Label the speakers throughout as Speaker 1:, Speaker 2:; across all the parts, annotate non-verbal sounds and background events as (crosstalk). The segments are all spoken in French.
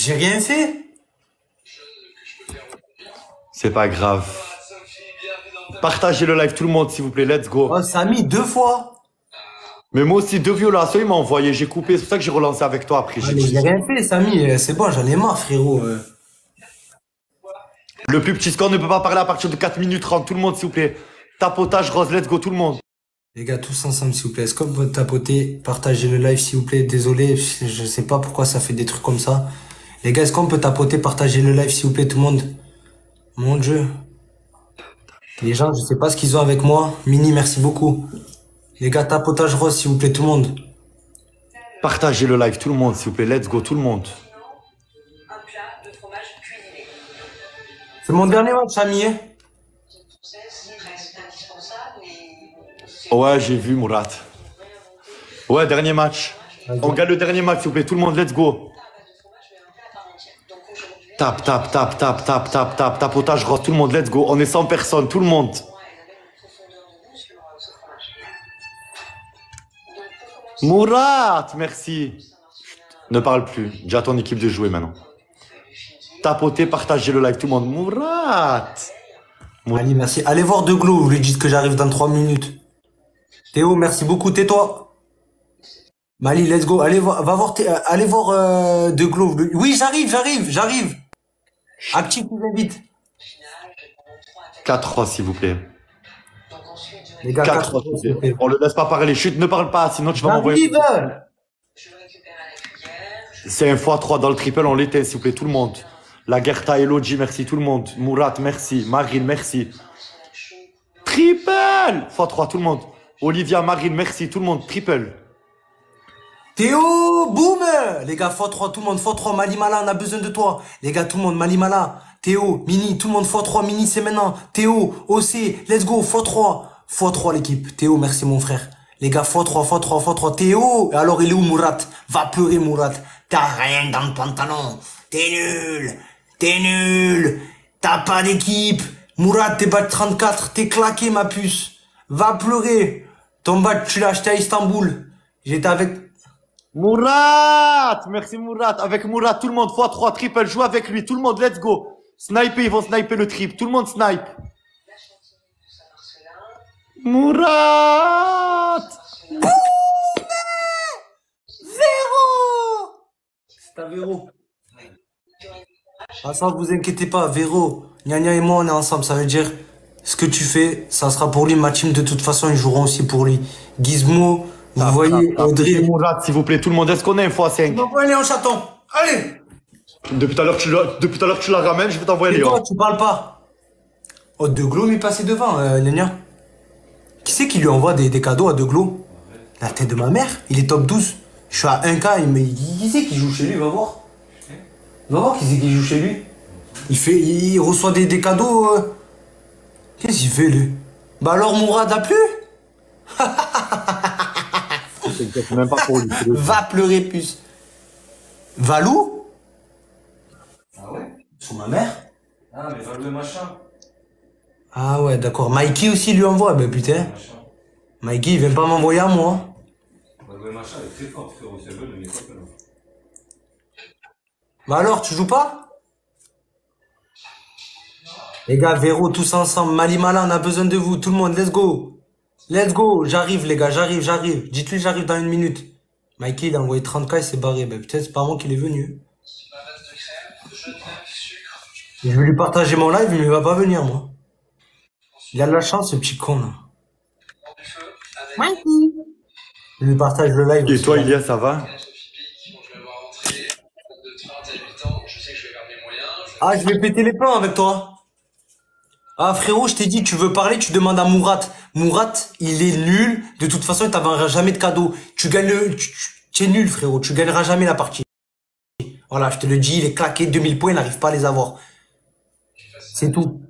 Speaker 1: J'ai rien fait.
Speaker 2: C'est pas grave. Partagez le live, tout le monde, s'il vous plaît. Let's go.
Speaker 1: Oh, Samy, deux fois.
Speaker 2: Mais moi aussi, deux violations, il m'a envoyé. J'ai coupé. C'est pour ça que j'ai relancé avec toi après.
Speaker 1: Ah,
Speaker 2: J'ai
Speaker 1: rien fait, Samy. euh, C'est bon, j'en ai marre, frérot. euh.
Speaker 2: Le plus petit score ne peut pas parler à partir de 4 minutes 30. Tout le monde, s'il vous plaît. Tapotage rose, let's go, tout le monde.
Speaker 1: Les gars, tous ensemble, s'il vous plaît. Est-ce que vous pouvez tapoter, partagez le live, s'il vous plaît. Désolé, je sais pas pourquoi ça fait des trucs comme ça. Les gars, est-ce qu'on peut tapoter, partager le live, s'il vous plaît, tout le monde? Mon Dieu. Les gens, je sais pas ce qu'ils ont avec moi. Mini, merci beaucoup. Les gars, tapotage rose, s'il vous plaît, tout le monde.
Speaker 2: Partagez le live, tout le monde, s'il vous plaît. Let's go, tout le monde.
Speaker 1: C'est mon dernier match, Samy. hein
Speaker 2: Ouais, j'ai vu, Murat. Ouais, dernier match. On gagne le dernier match, s'il vous plaît. Tout le monde, let's go. Tape, tape, tape, tape, tape, tape, tape, tapotage rose, tout le monde, let's go. On est 100 personnes, tout le monde. Murat, merci. Ne parle plus. Dis à ton équipe de jouer maintenant. Tapotez, partagez le live, tout le monde. Murat.
Speaker 1: Ali, merci. Allez voir De Glo, vous lui dites que j'arrive dans 3 minutes. Théo, merci beaucoup, tais-toi. Mali, let's go. Allez voir, va voir, euh, allez voir euh, De Oui, j'arrive, j'arrive, j'arrive. Actif, vous invite.
Speaker 2: 4-3, s'il vous plaît.
Speaker 1: Les gars,
Speaker 2: 4
Speaker 1: quatre, s'il vous plaît.
Speaker 2: On le laisse pas parler. Chut, ne parle pas, sinon tu vas m'envoyer. C'est un x3 dans le triple, on l'éteint, s'il vous plaît, tout le monde. La Gerta, Elodie, merci, tout le monde. Murat, merci. Marine, merci. Triple x3, tout le monde. Olivia, Marine, merci, tout le monde. Triple.
Speaker 1: Théo, boum Les gars, x3, tout le monde, x3, Malimala, on a besoin de toi. Les gars, tout le monde, Malimala, Théo, Mini, tout le monde, x3, Mini, c'est maintenant. Théo, OC, let's go, x3. x3, l'équipe. Théo, merci mon frère. Les gars, x3, x3, x3, Théo. Et alors, il est où Mourat Va pleurer, Mourat. T'as rien dans le pantalon. T'es nul. T'es nul. T'as pas d'équipe. Mourat, t'es battu 34. T'es claqué, ma puce. Va pleurer. Ton bat, tu l'as acheté à Istanbul. J'étais avec...
Speaker 2: Murat Merci Murat. Avec Murat, tout le monde, x3, triple, joue avec lui, tout le monde, let's go. Sniper, ils vont sniper le trip, tout le monde snipe. Murat
Speaker 1: Véro C'est à Véro. Ah ça, vous inquiétez pas, Véro, Nya et moi, on est ensemble. Ça veut dire, ce que tu fais, ça sera pour lui. Ma team, de toute façon, ils joueront aussi pour lui. Gizmo, vous voyez, Audrey.
Speaker 2: Murat, s'il vous plaît, tout le monde, est-ce qu'on est un x5
Speaker 1: On va aller en chaton. Allez
Speaker 2: Depuis tout à l'heure, tu tu la ramènes, je vais t'envoyer les
Speaker 1: toi, tu parles pas Oh, De Glo m'est passé devant, euh. Qui c'est qui lui envoie des, des cadeaux à De Glo? La tête de ma mère, il est top 12. Je suis à 1K, il me dit, qui c'est qui joue chez lui, va voir. Va voir qui c'est qui joue chez lui. Il fait, il reçoit des, des cadeaux. euh. Qu'est-ce qu'il fait, lui? Bah alors, Mourad a plu
Speaker 2: C'est même pas pour lui. c'est le-
Speaker 1: Va pleurer, puce. Valou
Speaker 3: Ah ouais?
Speaker 1: Sur ma mère?
Speaker 3: Ah, mais va louer machin.
Speaker 1: Ah ouais, d'accord. Mikey aussi lui envoie, bah putain.
Speaker 3: Machin.
Speaker 1: Mikey, il vient pas m'envoyer à moi.
Speaker 3: Louer machin, est très forte, frérot. C'est bon, mais pas que là.
Speaker 1: Bah alors, tu joues pas? Les gars, Véro, tous ensemble, Malimala, on a besoin de vous, tout le monde, let's go Let's go, j'arrive les gars, j'arrive, j'arrive. Dites-lui j'arrive dans une minute. Mikey, il a envoyé 30k, il s'est barré. Bah putain, c'est pas moi qu'il est venu. Je vais lui partager mon live, mais il va pas venir, moi. Il a de la chance, ce petit con, là. Mikey Je lui partage le live.
Speaker 2: Et
Speaker 1: aussi,
Speaker 2: toi,
Speaker 1: là.
Speaker 2: Ilia, ça va
Speaker 1: Ah, je vais péter les plans avec toi. Ah, frérot, je t'ai dit, tu veux parler, tu demandes à Mourat. Mourat, il est nul. De toute façon, il t'enverra jamais de cadeau. Tu gagnes le, tu, es nul, frérot. Tu gagneras jamais la partie. Voilà, je te le dis, il est claqué, 2000 points, il n'arrive pas à les avoir. C'est tout.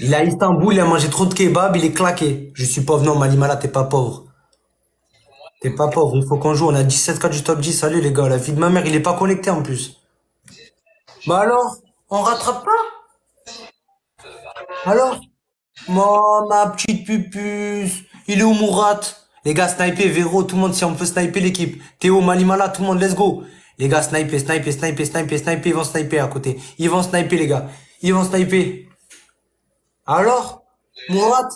Speaker 1: Il est à Istanbul, il a mangé trop de kebab, il est claqué. Je suis pauvre, non, Malimala, t'es pas pauvre. T'es pas pauvre, il faut qu'on joue. On a 17 cas du top 10. Salut, les gars, la vie de ma mère, il est pas connecté, en plus. Bah alors, on rattrape pas? Alors Moi, ma petite pupuce, il est où Mourat Les gars, sniper, Véro, tout le monde, si on peut sniper l'équipe. Théo, Malimala, tout le monde, let's go. Les gars, sniper, sniper, sniper, sniper, sniper, ils vont sniper à côté. Ils vont sniper, les gars. Ils vont sniper. Alors, Mourad,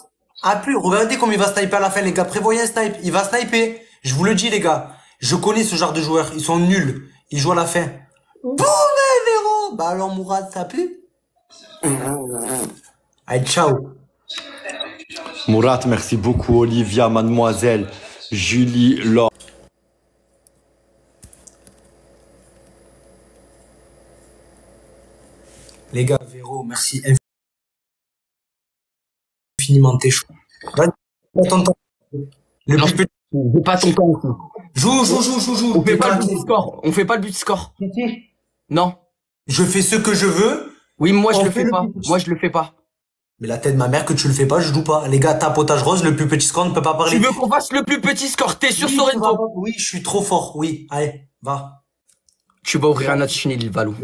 Speaker 1: a plus. Regardez comme il va sniper à la fin, les gars. Prévoyez un snipe. Il va sniper. Je vous le dis, les gars. Je connais ce genre de joueurs. Ils sont nuls. Ils jouent à la fin. Boum, eh, Véro. Bah alors, Mourad, ça pue? Allez, ciao.
Speaker 4: Murat, merci beaucoup. Olivia, mademoiselle. Julie, Laure.
Speaker 1: Les gars, Véro, merci infiniment, t'es chaud. Vas-y, attends, attends. Le
Speaker 5: Non, veux pas ton temps.
Speaker 1: Joue, joue, joue, joue, joue.
Speaker 5: On fait pas le but score. On fait pas le but score. Non.
Speaker 1: Je fais ce que je veux,
Speaker 5: Oui, moi je le fais
Speaker 1: le
Speaker 5: pas.
Speaker 1: but.
Speaker 5: Moi je le fais pas.
Speaker 1: Mais la tête de ma mère que tu le fais pas, je joue pas. Les gars, tapotage rose, le plus petit score ne peut pas parler.
Speaker 5: Tu veux qu'on fasse le plus petit score? T'es sur
Speaker 1: Oui,
Speaker 5: Sorrento.
Speaker 1: Oui, je suis trop fort, oui. Allez, va.
Speaker 5: Tu vas ouvrir un autre chenil, Valou.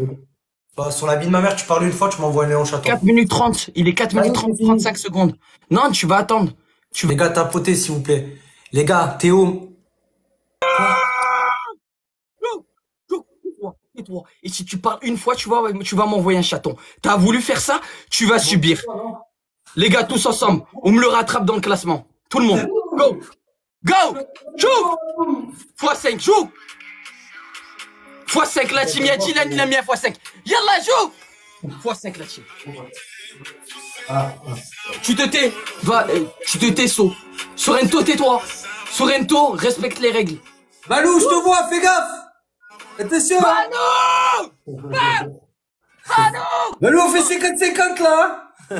Speaker 1: Bah, sur la vie de ma mère, tu parles une fois, tu m'envoies un léon chaton.
Speaker 5: 4 minutes 30. Il est 4
Speaker 1: Allez,
Speaker 5: minutes 30,
Speaker 1: c'est fini.
Speaker 5: 35 secondes. Non, tu vas attendre. Tu.
Speaker 1: Les gars, tapotez, s'il vous plaît. Les gars, Théo,
Speaker 5: tais-toi. Et si tu parles une fois, tu vas, tu vas m'envoyer un chaton. T'as voulu faire ça, tu vas subir. Les gars, tous ensemble, on me le rattrape dans le classement. Tout le monde. Go Go Joue x5, joue x5 la team, y'a Dylan, il a mis un x5. Yallah, joue x5 la team. Tu te tais, va, euh, tu te tais, So. Sorrento, tais-toi. Sorrento, respecte les règles.
Speaker 1: Balou, je te vois, fais gaffe. Attention.
Speaker 5: Ah non
Speaker 1: Balou, on fait 50-50 là.
Speaker 5: On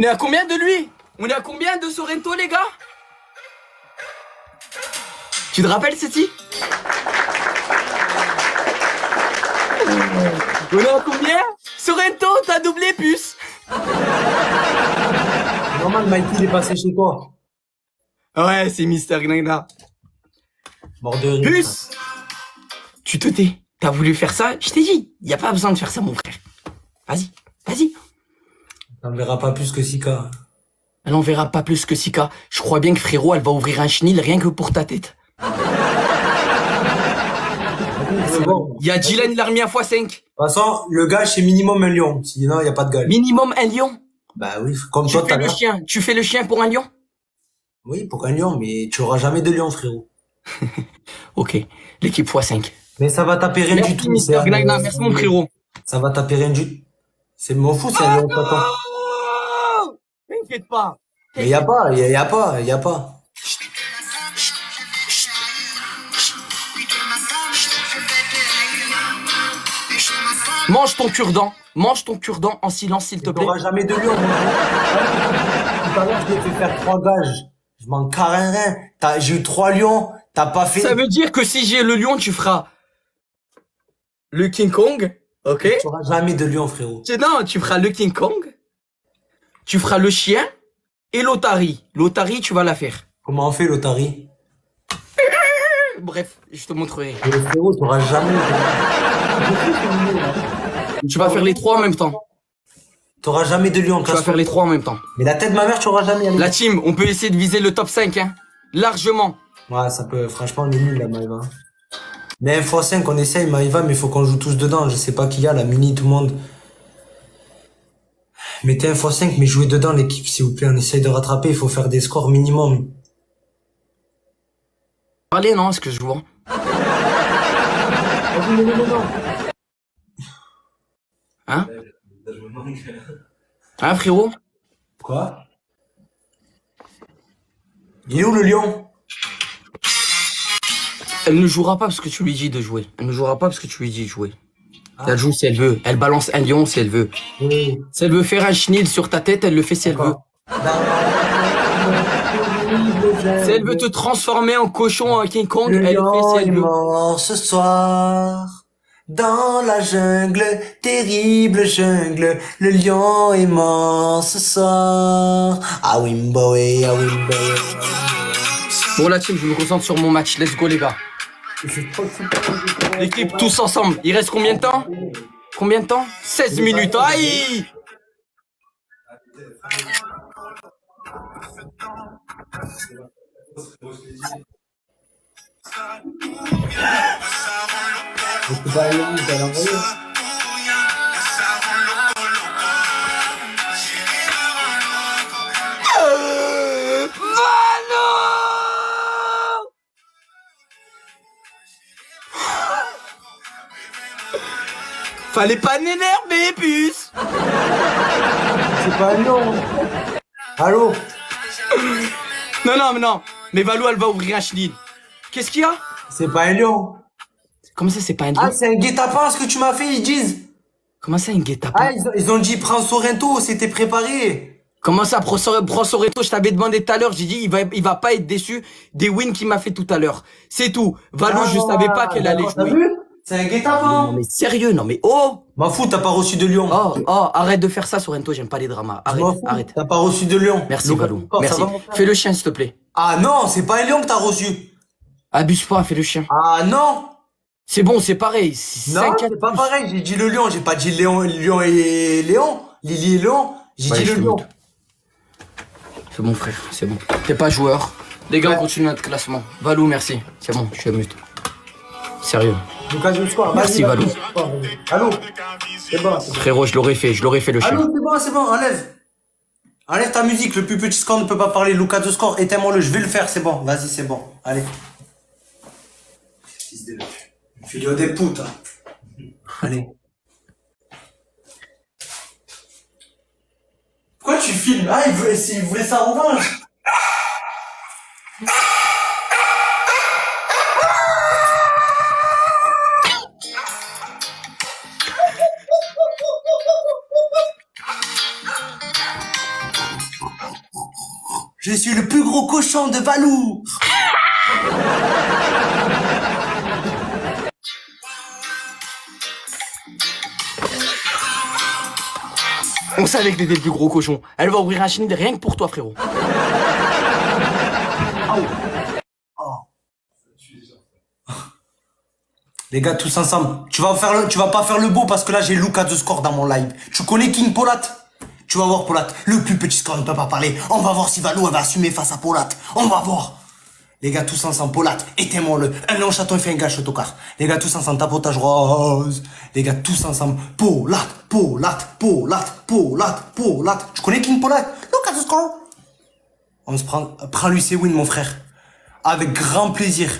Speaker 5: est à combien de lui? On est à combien de Sorrento, les gars? Tu te rappelles, Ceci On est à combien? Sorrento, t'as doublé puce
Speaker 1: Normal, Mikey, il est passé chez toi.
Speaker 5: Ouais, c'est Mister Gnagna.
Speaker 1: Mort de.
Speaker 5: Puce Tu te tais. T'as voulu faire ça? Je t'ai dit, y a pas besoin de faire ça, mon frère. Vas-y, vas-y.
Speaker 1: On ne verra pas plus que Sika.
Speaker 5: Elle en verra pas plus que Sika. Je crois bien que frérot, elle va ouvrir un chenil rien que pour ta tête.
Speaker 1: C'est bon.
Speaker 5: Il y a Dylan, il a remis à x5.
Speaker 1: De toute façon, le gars, c'est minimum un lion. Sinon, il n'y a pas de gars.
Speaker 5: Minimum un lion?
Speaker 1: Bah oui, comme
Speaker 5: Tu
Speaker 1: toi,
Speaker 5: fais
Speaker 1: t'as
Speaker 5: le chien. Tu fais le chien pour un lion?
Speaker 1: Oui, pour un lion, mais tu auras jamais de lion, frérot. (laughs)
Speaker 5: Ok. L'équipe x5.
Speaker 1: Mais ça va taper rien du
Speaker 5: Merci
Speaker 1: tout.
Speaker 5: Mister
Speaker 1: c'est un-
Speaker 5: Gnagna, merci mon frérot.
Speaker 1: Ça va taper rien du C'est mon fou, c'est un lion.
Speaker 5: Oh T'inquiète pas.
Speaker 1: Mais y a pas, y a, y a pas, y a pas.
Speaker 5: Mange ton cure-dent. Mange ton cure-dent en silence, s'il te plaît.
Speaker 1: T'auras jamais de lion. (laughs) Tout à l'heure, je t'ai fait faire trois gages. Je m'en rien. T'as- J'ai eu trois lions, t'as pas fait.
Speaker 5: Ça veut dire que si j'ai le lion, tu feras le King Kong, ok?
Speaker 1: Tu auras jamais de lion, frérot.
Speaker 5: Non, tu feras le King Kong, tu feras le chien et l'Otari. L'Otari, tu vas la faire.
Speaker 1: Comment on fait, l'Otari
Speaker 5: Bref, je te montrerai.
Speaker 1: Mais frérot, t'auras jamais
Speaker 5: Tu vas faire les trois en même temps.
Speaker 1: T'auras jamais de lion,
Speaker 5: Tu vas faire les trois en même temps.
Speaker 1: Mais la tête de ma mère, tu auras jamais.
Speaker 5: La team, on peut essayer de viser le top 5, hein. Largement.
Speaker 1: Ouais, ça peut, franchement, on est nul, là, Maïva. Mais 1 x 5, on essaye, Maïva, mais il faut qu'on joue tous dedans. Je sais pas qui y a, la mini, tout le monde. Mettez 1 x 5, mais jouez dedans, l'équipe, s'il vous plaît. On essaye de rattraper, il faut faire des scores minimum.
Speaker 5: Allez, non, ce que je vois? Hein?
Speaker 6: Manque.
Speaker 5: Hein, frérot?
Speaker 1: Quoi? Il est où le lion?
Speaker 5: Elle ne jouera pas parce que tu lui dis de jouer. Elle ne jouera pas parce que tu lui dis de jouer. Elle joue si elle veut. Elle balance un lion si elle veut.
Speaker 1: Oui.
Speaker 5: Si elle veut faire un chenil sur ta tête, elle le fait si elle veut. Si elle veut te transformer en cochon, en King Kong,
Speaker 1: Le
Speaker 5: elle le fait si elle veut.
Speaker 1: ce soir. Dans la jungle, terrible jungle, le lion ce soir. Ah Wimboe, ah Wimboe.
Speaker 5: Bon, la team, je me concentre sur mon match. Let's go, les gars. L'équipe, tous ensemble. Il reste combien de temps? Combien de temps? 16 minutes. Aïe
Speaker 1: Pas
Speaker 5: Fallait pas m'énerver, puce
Speaker 1: C'est pas Elliot. Allô
Speaker 5: Non, non, mais non. Mais Valou, elle va ouvrir un chenil. Qu'est-ce qu'il y a?
Speaker 1: C'est pas Elliot.
Speaker 5: Comment ça, c'est pas un
Speaker 1: Ah, c'est un guet-apens ce que tu m'as fait, ils disent.
Speaker 5: Comment ça, une guet-apens
Speaker 1: Ah, ils ont, ils ont dit prends Sorrento, c'était préparé.
Speaker 5: Comment ça, Pro Sor- Pro Soreto, je t'avais demandé tout à l'heure, j'ai dit, il va, il va pas être déçu des wins qu'il m'a fait tout à l'heure. C'est tout. Valou, je
Speaker 1: Ah,
Speaker 5: savais pas qu'elle allait jouer.
Speaker 1: vu C'est un
Speaker 5: Non,
Speaker 1: guet-apens.
Speaker 5: mais sérieux, non, mais oh!
Speaker 1: M'en fous, t'as pas reçu de Lyon.
Speaker 5: Oh, oh, arrête de faire ça, Sorrento, j'aime pas les dramas.
Speaker 1: Je
Speaker 5: Arrête, arrête.
Speaker 1: T'as pas reçu de Lyon.
Speaker 5: Merci, Valou. Merci. Fais le chien, s'il te plaît.
Speaker 1: Ah non, c'est pas Lyon que t'as reçu.
Speaker 5: Abuse pas, fais le chien.
Speaker 1: Ah non
Speaker 5: C'est bon, c'est pareil. C'est
Speaker 1: Non,
Speaker 5: 5
Speaker 1: c'est pas pareil. J'ai dit le lion, j'ai pas dit Léon, Lion et Léon. Lily et Léon. J'ai
Speaker 5: Ouais,
Speaker 1: dit le lion.
Speaker 5: C'est bon, frère, c'est bon. T'es pas joueur. Les gars,
Speaker 1: Ouais.
Speaker 5: on continue notre classement. Valou, merci. C'est bon, je suis mute. Sérieux. Merci, Valou.
Speaker 1: Allô? C'est bon.
Speaker 5: Frérot, je l'aurais fait, je l'aurais fait le chien.
Speaker 1: Allô, c'est bon, c'est bon, enlève. Enlève ta musique, le plus petit score ne peut pas parler. Lucas de score, éteins-moi-le, je vais le faire, c'est bon. Vas-y, c'est bon. Allez. Filio des putes. hein. Allez. Pourquoi tu filmes? Ah, il voulait, il voulait sa revanche. Je suis le plus gros cochon de Valou.
Speaker 5: On savait que t'étais le plus gros cochon. Elle va ouvrir un chenil rien que pour toi, frérot.
Speaker 1: Les gars, tous ensemble, tu vas faire le, tu vas pas faire le beau parce que là j'ai Lucas de score dans mon live. Tu connais King Polat? Tu vas voir Polat. Le plus petit score ne peut pas parler. On va voir si Valou elle va assumer face à Polat. On va voir. Les gars, tous ensemble, Polat, éteins-moi-le. Un lion chaton, il fait un au tocard. Les gars, tous ensemble, tapotage rose. Les gars, tous ensemble, Polat, Polat, Polat, Polat, Polat. Tu connais King Polat? Lucas de score. On se prend, prends-lui ses wins, mon frère. Avec grand plaisir.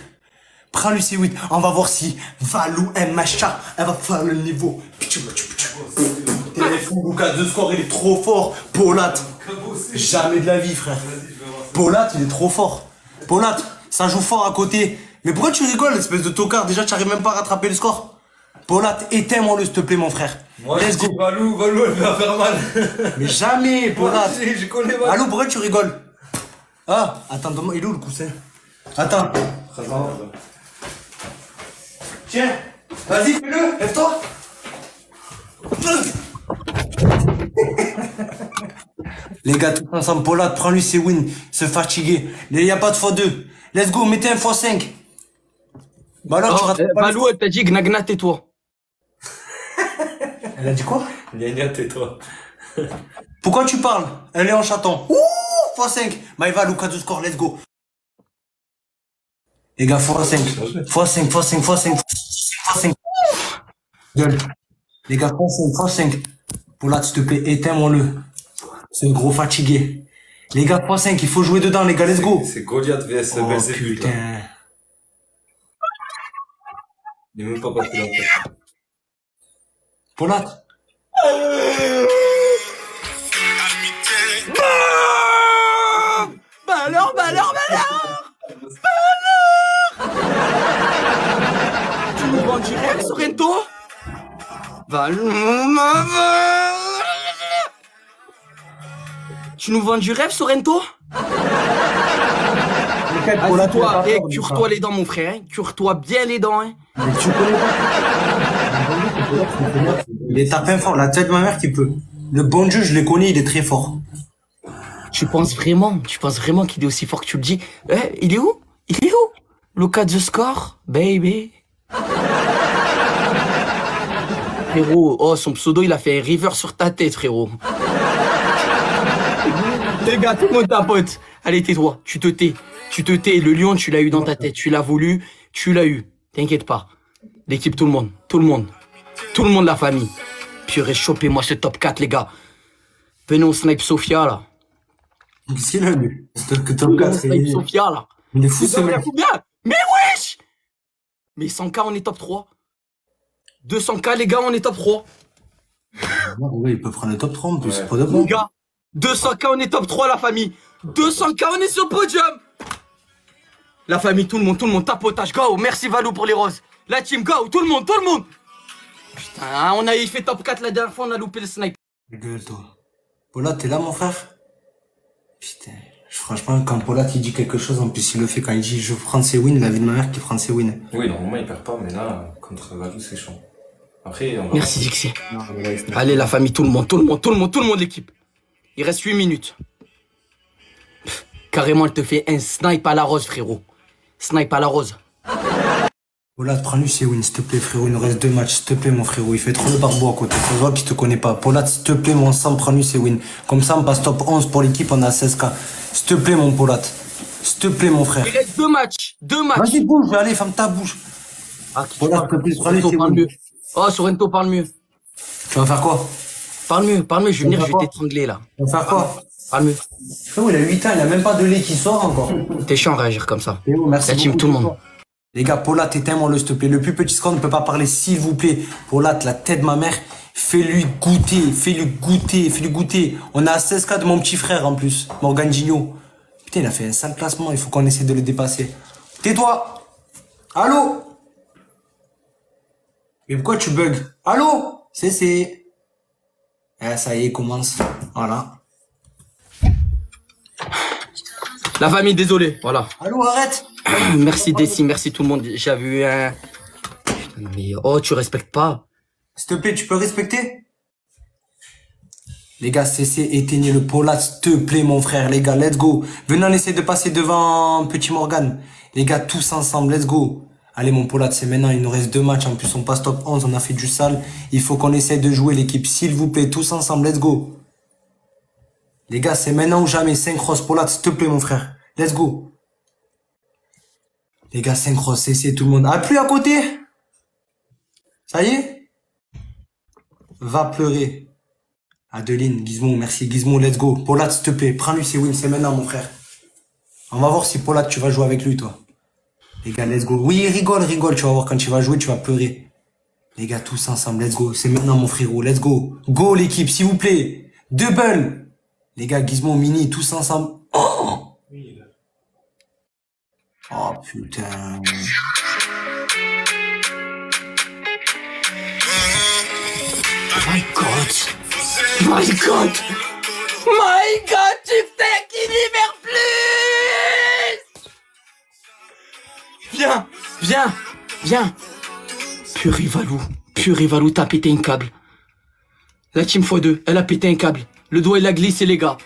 Speaker 1: Prends-lui ses wins. On va voir si Valou machin, elle va faire le niveau. T'es fou, Lucas de score, il est trop fort. Polat. Jamais de la vie, frère. Polat, il est trop fort. Polat, ça joue fort à côté. Mais pourquoi tu rigoles, espèce de tocard? Déjà, tu arrives même pas à rattraper le score. Polat, éteins-moi le, s'il te plaît, mon frère.
Speaker 6: Moi,
Speaker 1: Let's go.
Speaker 6: Valou, Valou, elle va faire mal. (laughs)
Speaker 1: Mais jamais, Polat.
Speaker 6: je, je connais Valou.
Speaker 1: Allô, pourquoi tu rigoles? Ah, attends, il est où le coussin? Attends. Tiens, vas-y, fais-le, lève-toi. (laughs) Les gars, tous ensemble, Polat, prends-lui ses wins, se fatiguer. Il n'y a pas de x2. Let's go, mettez un x5. Bah alors, tu
Speaker 5: Oh, euh,
Speaker 1: pas
Speaker 5: Valou, elle t'a dit Gnagna, tais-toi. (laughs)
Speaker 1: Elle a dit quoi?
Speaker 6: Gna gna, tais-toi.
Speaker 1: Pourquoi tu parles? Elle est en chaton. Ouh, x5. Maïva, Lucas de score, let's go. Les gars, x5. x5, x5, x5, x5. Gueule. Les gars, x5, x5. Polat, s'il te plaît, éteins-moi-le. C'est un gros fatigué. Les gars, x5, il faut jouer dedans, les gars, let's go.
Speaker 6: C'est Goliath vs
Speaker 1: Oh
Speaker 6: Belzébuth. là.
Speaker 1: putain.
Speaker 6: Il est même pas passé en fait.
Speaker 1: Polat.
Speaker 5: Bah alors, bah alors, bah alors Bah alors Tu nous vends du rêve, Sorrento? Ma- Tu nous vends du rêve, Sorrento Toi, et
Speaker 1: pas
Speaker 5: cure-toi les dents, mon frère. hein. Cure-toi bien les dents. Hein.
Speaker 1: Mais tu connais pas. Il est tapin fort, la tête de ma mère qui peut. Le bon Dieu, je le connais, il est très fort.
Speaker 5: Tu penses vraiment, tu penses vraiment qu'il est aussi fort que tu le dis? Eh, il est où? Il est où? Look at the score, baby. frérot, oh, son pseudo, il a fait un river sur ta tête, frérot. Les gars, tout le monde tapote. Allez, tais-toi. Tu te tais. Tu te tais. Le lion, tu l'as eu dans ta tête. Tu l'as voulu. Tu l'as eu. T'inquiète pas. L'équipe, tout le monde. Tout le monde. Tout le monde, la famille. Purée, chopez-moi ce top 4, les gars. Venez, on snipe Sofia, là.
Speaker 1: Qu'est-ce qu'il a, lui C'est que top
Speaker 5: Venez, on
Speaker 1: 4,
Speaker 5: snipe
Speaker 1: il est-
Speaker 5: Sofia, là.
Speaker 1: il est fou, ce mec.
Speaker 5: Mais wesh Mais 100K, on est top 3. 200K, les gars, on est top 3.
Speaker 1: Ouais, il peut prendre le top 3 en plus,
Speaker 6: Ouais.
Speaker 1: c'est pas de
Speaker 5: Les gars, 200K, on est top 3, la famille. 200K, on est sur le podium. La famille, tout le monde, tout le monde, tapotage, go. Merci Valou pour les roses. La team, go. Tout le monde, tout le monde. Putain, on a fait top 4 la dernière fois, on a loupé le snipe.
Speaker 1: Gueule, toi. Paula, t'es là, mon frère? Putain. Franchement, quand Paula il dit quelque chose, en plus il le fait quand il dit je prends ses wins, la vie de ma mère qui prend ses wins.
Speaker 6: Oui, normalement, il perd pas, mais là, contre Valou, c'est chaud. Après, on va.
Speaker 5: Merci Dixie. Allez, la famille, tout le monde, tout le monde, tout le monde, tout le monde, l'équipe. Il reste 8 minutes. Pff, Carrément, elle te fait un snipe à la rose, frérot. Snipe à la rose.
Speaker 1: Paula, prends-lui ses wins, s'il te plaît, frérot. Il nous reste deux matchs, s'il te plaît, mon frérot. Il fait trop le barbeau à côté. Ça se voit qu'il te connaît pas. Paula, s'il te plaît, mon sang, prends-lui ses wins. Comme ça, on passe top 11 pour l'équipe, on a 16K. S'il te plaît, mon Paula. S'il te plaît, mon frère.
Speaker 5: Il reste deux matchs. Deux matchs.
Speaker 1: Vas-y, bouge, allez, ferme ta bouche.
Speaker 5: Ah, qui
Speaker 1: s'il te plaît,
Speaker 5: parle
Speaker 1: wins.
Speaker 5: mieux. Oh, Sorrento parle mieux.
Speaker 1: Tu vas faire quoi?
Speaker 5: Parle mieux, parle mieux. Je vais venir, je vais t'étrangler là.
Speaker 1: Tu vas faire quoi
Speaker 5: Parle mieux.
Speaker 1: Frérot, il a 8 ans, il a même pas de lait qui sort encore.
Speaker 5: T'es chiant à réagir comme ça.
Speaker 1: Théo, merci
Speaker 5: La team, tout le monde.
Speaker 1: Les gars, Paula, éteins-moi-le, s'il te plaît. Le plus petit score ne peut pas parler, s'il vous plaît. Paula, la tête de ma mère, fais-lui goûter, fais-lui goûter, fais-lui goûter. On a 16K de mon petit frère en plus, Morgan Gigno. Putain, il a fait un sale classement, il faut qu'on essaie de le dépasser. Tais-toi Allô? Mais pourquoi tu bugs? Allô? C'est, c'est... Ah, ça y est, commence. Voilà.
Speaker 5: La famille, désolé. Voilà.
Speaker 1: Allô, arrête (clears throat)
Speaker 5: Merci Dessy, merci tout le monde. J'avais eu un. Putain, mais oh, tu respectes pas.
Speaker 1: S'il te plaît, tu peux respecter? Les gars, cessez, éteignez le polat, s'il te plaît, mon frère. Les gars, let's go. Venez, on essaie de passer devant Petit Morgan. Les gars, tous ensemble, let's go. Allez, mon polat, c'est maintenant. Il nous reste deux matchs. En plus, on passe top 11. On a fait du sale. Il faut qu'on essaie de jouer l'équipe. S'il vous plaît, tous ensemble, let's go. Les gars, c'est maintenant ou jamais. 5 roses polat, s'il te plaît, mon frère. Let's go. Les gars, 5 roses, cessez tout le monde. Ah, plus à côté Ça y est Va pleurer. Adeline, Gizmo, merci. Gizmo, let's go. Polat, s'il te plaît, prends-lui ses wins, c'est maintenant, mon frère. On va voir si Polat, tu vas jouer avec lui, toi. Les gars, let's go. Oui, rigole, rigole, tu vas voir quand tu vas jouer, tu vas pleurer. Les gars, tous ensemble, let's go. C'est maintenant, mon frérot, let's go. Go, l'équipe, s'il vous plaît. Double. Les gars, Gizmo, Mini, tous ensemble. Oh, oh putain.
Speaker 5: My God. My God. My God, tu fais qu'il libère plus Viens, viens, viens. Purée Valou, purée Valou, t'as pété un câble. La team x2, elle a pété un câble. Le doigt, il a glissé, les gars.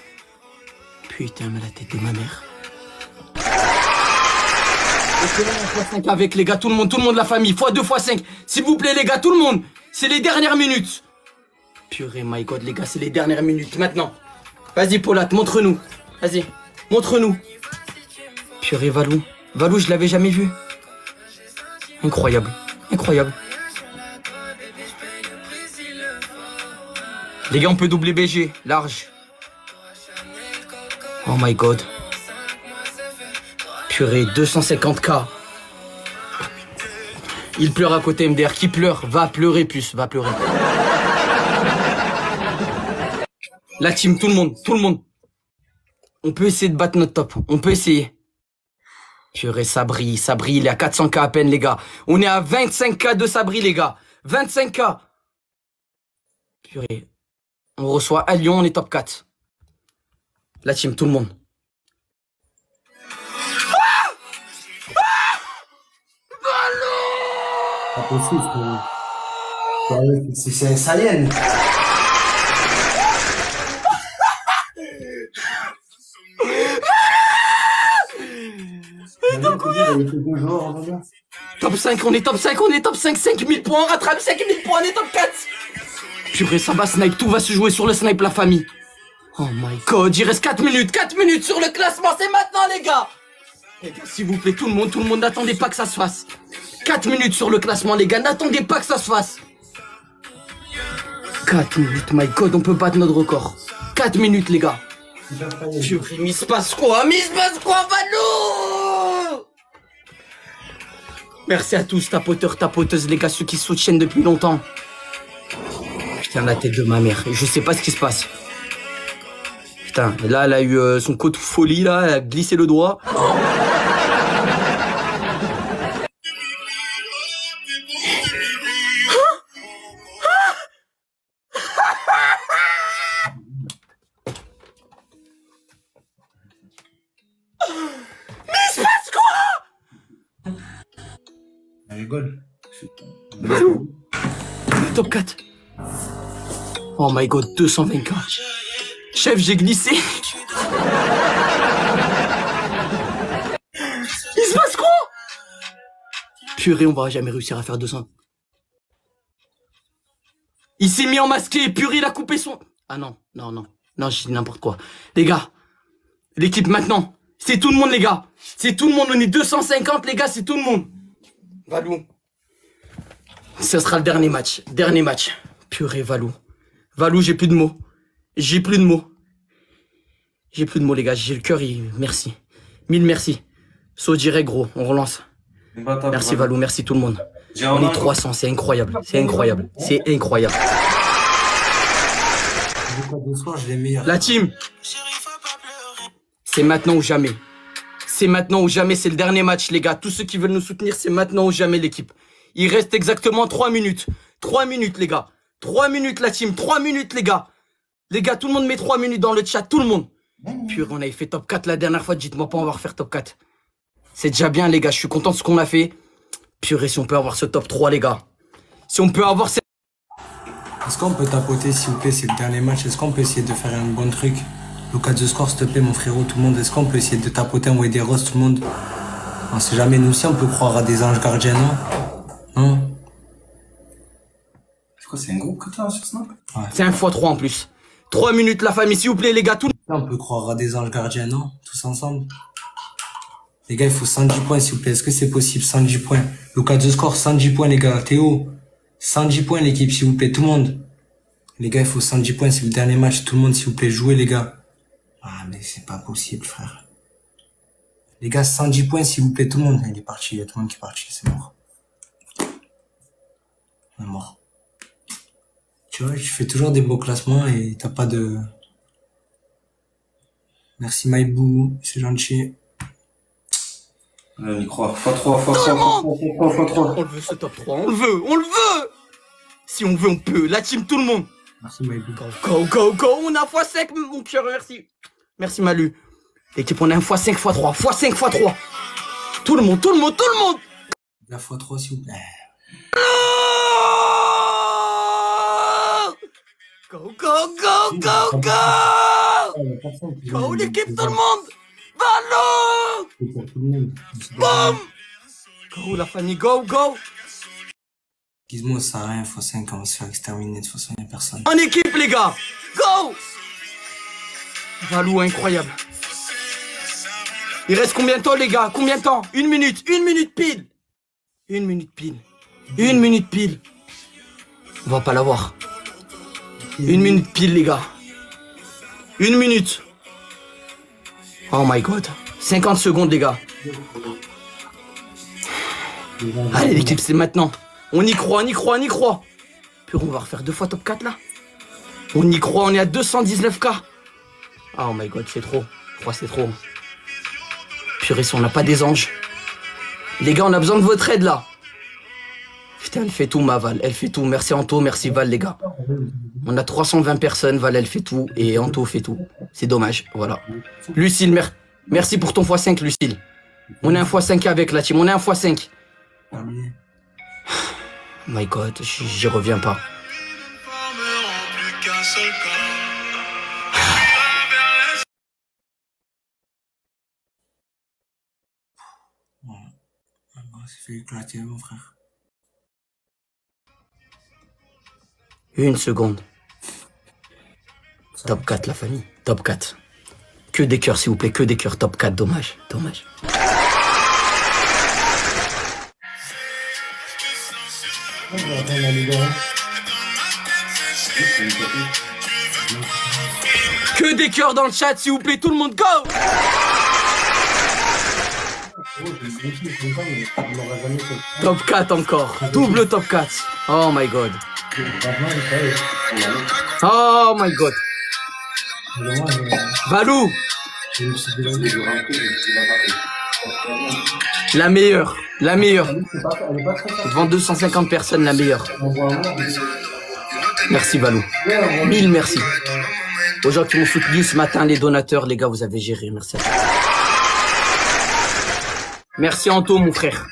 Speaker 5: Putain, mais la tête de ma mère. x5 avec les gars, tout le monde, tout le monde, la famille, x2, x5. S'il vous plaît, les gars, tout le monde. C'est les dernières minutes. Purée, my god, les gars, c'est les dernières minutes maintenant. Vas-y, Paulette, montre-nous. Vas-y, montre-nous. Purée, Valou. Valou, je l'avais jamais vu. Incroyable, incroyable. Les gars, on peut doubler BG, large. Oh my god. Purée, 250k. Il pleure à côté, MDR. Qui pleure Va pleurer, puce, va pleurer. La team, tout le monde, tout le monde. On peut essayer de battre notre top. On peut essayer. Purée, Sabri, Sabri, il est à 400k à peine, les gars. On est à 25k de Sabri, les gars. 25k. Purée. On reçoit à Lyon, on est top 4. La team, tout le monde.
Speaker 1: C'est un Saiyan.
Speaker 5: Top 5, on est top 5, on est top 5, 5000 points, on rattrape 5000 points, on est top 4 Purée, ça va snipe, tout va se jouer sur le snipe, la famille. Oh my god, il reste 4 minutes, 4 minutes sur le classement, c'est maintenant les gars Les gars, s'il vous plaît, tout le monde, tout le monde, n'attendez pas que ça se fasse. 4 minutes sur le classement, les gars, n'attendez pas que ça se fasse. 4 minutes, my god, on peut battre notre record. 4 minutes, les gars. Mais se passe quoi passe quoi, Valou Merci à tous, tapoteurs, tapoteuses, les gars, ceux qui soutiennent depuis longtemps. Putain, la tête de ma mère. Je sais pas ce qui se passe. Putain, là, elle a eu euh, son coup de folie, là, elle a glissé le doigt. Oh my god, 220k. Chef, j'ai glissé. Il se passe quoi? Purée, on va jamais réussir à faire 200. Il s'est mis en masqué, purée, il a coupé son... Ah non, non, non. Non, je dis n'importe quoi. Les gars, l'équipe maintenant, c'est tout le monde, les gars. C'est tout le monde, on est 250, les gars, c'est tout le monde. Valou. Ce sera le dernier match. Dernier match. Purée, Valou. Valou, j'ai plus de mots. J'ai plus de mots. J'ai plus de mots, les gars. J'ai le cœur, merci. Mille merci. Saut direct, gros. On relance. Merci, Valou. Merci, tout le monde. On est 300. C'est incroyable. C'est incroyable. C'est incroyable. La team. C'est maintenant ou jamais. C'est maintenant ou jamais. C'est le dernier match, les gars. Tous ceux qui veulent nous soutenir, c'est maintenant ou jamais, l'équipe. Il reste exactement 3 minutes. 3 minutes, les gars. 3 minutes, la team. 3 minutes, les gars. Les gars, tout le monde met 3 minutes dans le chat. Tout le monde. Pur, on avait fait top 4 la dernière fois. Dites-moi pas, on va refaire top 4. C'est déjà bien, les gars. Je suis content de ce qu'on a fait. Pur, et si on peut avoir ce top 3, les gars. Si on peut avoir cette...
Speaker 1: Est-ce qu'on peut tapoter, s'il vous plaît, c'est le dernier match Est-ce qu'on peut essayer de faire un bon truc? Lucas de score, s'il te plaît, mon frérot, tout le monde. Est-ce qu'on peut essayer de tapoter, envoyer des roses, tout le monde? On sait jamais, nous aussi, on peut croire à des anges gardiens, non? Non?
Speaker 6: C'est quoi, c'est un groupe que t'as sur Snap?
Speaker 5: C'est un x3 en plus. 3 minutes, la famille, s'il vous plaît, les gars. Tout...
Speaker 1: On peut croire à des anges gardiens, non? Tous ensemble Les gars, il faut 110 points, s'il vous plaît. Est-ce que c'est possible 110 points? Lucas de score, 110 points, les gars. Théo 110 points, l'équipe, s'il vous plaît, tout le monde. Les gars, il faut 110 points, c'est le dernier match. Tout le monde, s'il vous plaît, jouez, les gars. Ah, mais c'est pas possible, frère. Les gars, 110 points, s'il vous plaît, tout le monde. Il est parti, il y a tout le monde qui est parti, c'est mort. On est mort. Tu vois, tu fais toujours des beaux classements et t'as pas de... Merci Maïbou, c'est gentil.
Speaker 6: On y croit. X3, x3, x3, x3, x3.
Speaker 5: On le veut, ce top 3. On le veut, on le veut Si on veut, on peut. La team, tout le monde.
Speaker 1: Merci Maïbou.
Speaker 5: Go, go, go. On a x5, mon cœur, merci. Merci, Malu. L'équipe, on a un x5, x3. x5, x3. Tout le monde, tout le monde, tout le monde
Speaker 1: La fois 3 s'il vous plaît.
Speaker 5: Go, go, go, go, go Go, l'équipe, tout le monde Ballon Boum Go, la famille, go, go
Speaker 1: Gizmo, ça sert à rien, fois 5, on va se faire exterminer, de toute façon, il y a personne.
Speaker 5: En équipe, les gars Go Valou, incroyable. Il reste combien de temps, les gars? Combien de temps? Une minute, une minute pile Une minute pile. Une minute pile. On va pas l'avoir. Une minute pile, les gars. Une minute. Oh my god. 50 secondes, les gars. Allez, l'équipe, c'est maintenant. On y croit, on y croit, on y croit. Puis on va refaire deux fois top 4, là. On y croit, on est à 219k. Oh my god, c'est trop. Je crois c'est trop. Purée, si on n'a pas des anges. Les gars, on a besoin de votre aide, là. Putain, elle fait tout, ma Val. Elle fait tout. Merci Anto, merci Val, les gars. On a 320 personnes. Val, elle fait tout. Et Anto fait tout. C'est dommage. Voilà. Lucille, mer- merci pour ton x5, Lucille. On est un x5 avec la team. On est un x5.
Speaker 1: Terminé. (sighs)
Speaker 5: My god, j'y reviens pas.
Speaker 1: On s'est fait éclater, mon frère.
Speaker 5: Une seconde. Top 4, la famille. Top 4. Que des cœurs, s'il vous plaît, que des cœurs. Top 4, dommage. Dommage. Que des cœurs dans le chat, s'il vous plaît, tout le monde, go Top 4 encore. Double top 4. Oh my god. Oh my god. Valou La meilleure. La meilleure. Devant 250 personnes, la meilleure. Merci Valou. Mille merci. Aux gens qui m'ont soutenu ce matin, les donateurs, les gars, vous avez géré. Merci. Merci Anto, mon frère.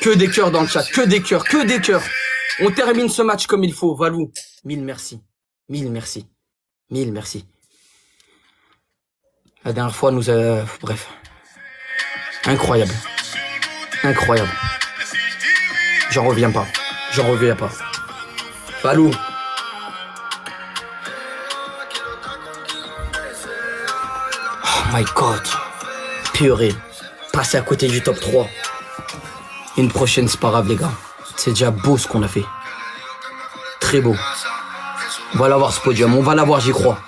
Speaker 5: Que des cœurs dans le chat, que des cœurs, que des cœurs. On termine ce match comme il faut, Valou. Mille merci. Mille merci. Mille merci. La dernière fois, nous a... Bref. Incroyable. Incroyable. J'en reviens pas. J'en reviens pas. Valou. Oh my god. Purée. Passer à côté du top 3. Une prochaine, c'est pas grave, les gars. C'est déjà beau ce qu'on a fait. Très beau. On va l'avoir ce podium. On va l'avoir, j'y crois.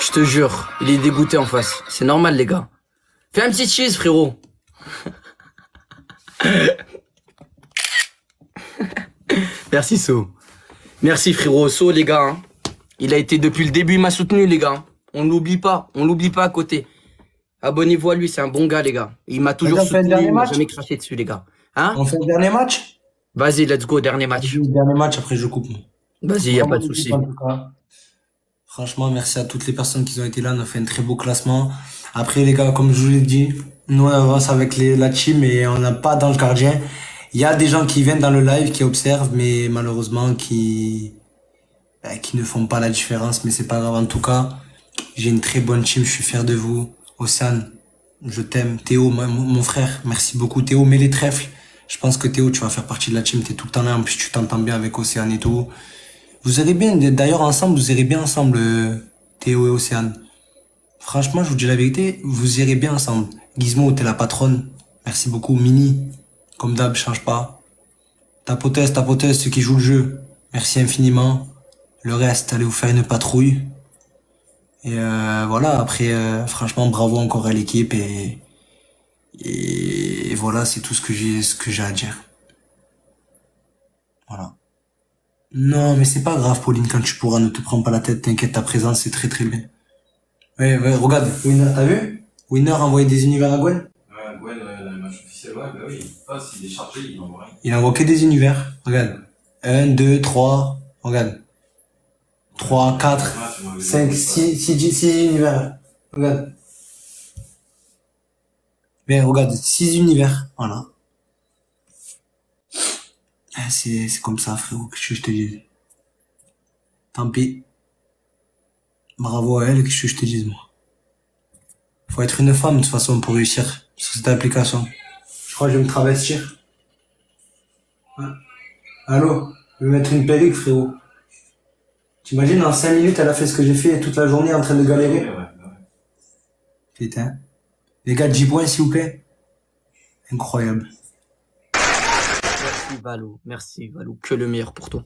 Speaker 5: Je te jure, il est dégoûté en face. C'est normal, les gars. Fais un petit cheese, frérot. (laughs) Merci, So. Merci, frérot. So, les gars. hein. Il a été depuis le début, il m'a soutenu, les gars. On l'oublie pas. On l'oublie pas à côté. Abonnez-vous à lui, c'est un bon gars, les gars. Il m'a toujours
Speaker 1: le
Speaker 5: soutenu, il m'a jamais craché dessus, les gars. Hein
Speaker 1: On fait le dernier match?
Speaker 5: Vas-y, let's go, dernier match.
Speaker 1: Le dernier match, après je coupe.
Speaker 5: Vas-y, y a pas de souci.
Speaker 1: Franchement, merci à toutes les personnes qui ont été là. On a fait un très beau classement. Après, les gars, comme je vous l'ai dit, nous on avance avec les, la team et on n'a pas dans le gardien. Il y a des gens qui viennent dans le live, qui observent, mais malheureusement qui ben, qui ne font pas la différence. Mais c'est pas grave. En tout cas, j'ai une très bonne team. Je suis fier de vous. Océane, je t'aime. Théo, mon, mon frère, merci beaucoup. Théo, mets les trèfles. Je pense que Théo, tu vas faire partie de la team. T'es tout le temps là. En plus, tu t'entends bien avec Océane et tout. Vous irez bien, d'ailleurs, ensemble, vous irez bien ensemble, euh, Théo et Océane. Franchement, je vous dis la vérité, vous irez bien ensemble. Gizmo, t'es la patronne. Merci beaucoup. Mini, comme d'hab, change pas. Tapoteuse, tapoteuse, ceux qui jouent le jeu. Merci infiniment. Le reste, allez vous faire une patrouille. Et euh, voilà, après, euh, franchement, bravo encore à l'équipe et, et voilà, c'est tout ce que j'ai, ce que j'ai à dire. Voilà. Non, mais c'est pas grave, Pauline, quand tu pourras, ne te prends pas la tête, t'inquiète, ta présence, c'est très très bien. Ouais, ouais, regarde, Winner, t'as vu? Winner a envoyé des univers à Gwen?
Speaker 6: Ouais, Gwen, euh, le match officiel, ouais, bah oui. Ah, s'il est chargé, il envoie rien.
Speaker 1: Il envoie que des univers. Regarde. 1, 2, 3, regarde. 3, 4,
Speaker 6: Ah, tu m'avais
Speaker 1: 5,
Speaker 6: dit,
Speaker 1: 6, 6, 6 univers. Regarde. Bien, regarde, 6 univers. Voilà. Ah, C'est, c'est comme ça, frérot, que je te dis? Tant pis. Bravo à elle, que je te dise, moi? Faut être une femme, de toute façon, pour réussir sur cette application. Je crois que je vais me travestir. Ouais. Allô? Je vais mettre une perruque, frérot. T'imagines, en 5 minutes, elle a fait ce que j'ai fait toute la journée en train de galérer.
Speaker 6: ouais, ouais.
Speaker 1: Putain. Les gars, 10 points, s'il vous plaît. Incroyable.
Speaker 5: Merci Valou, merci Valou, que le meilleur pour toi.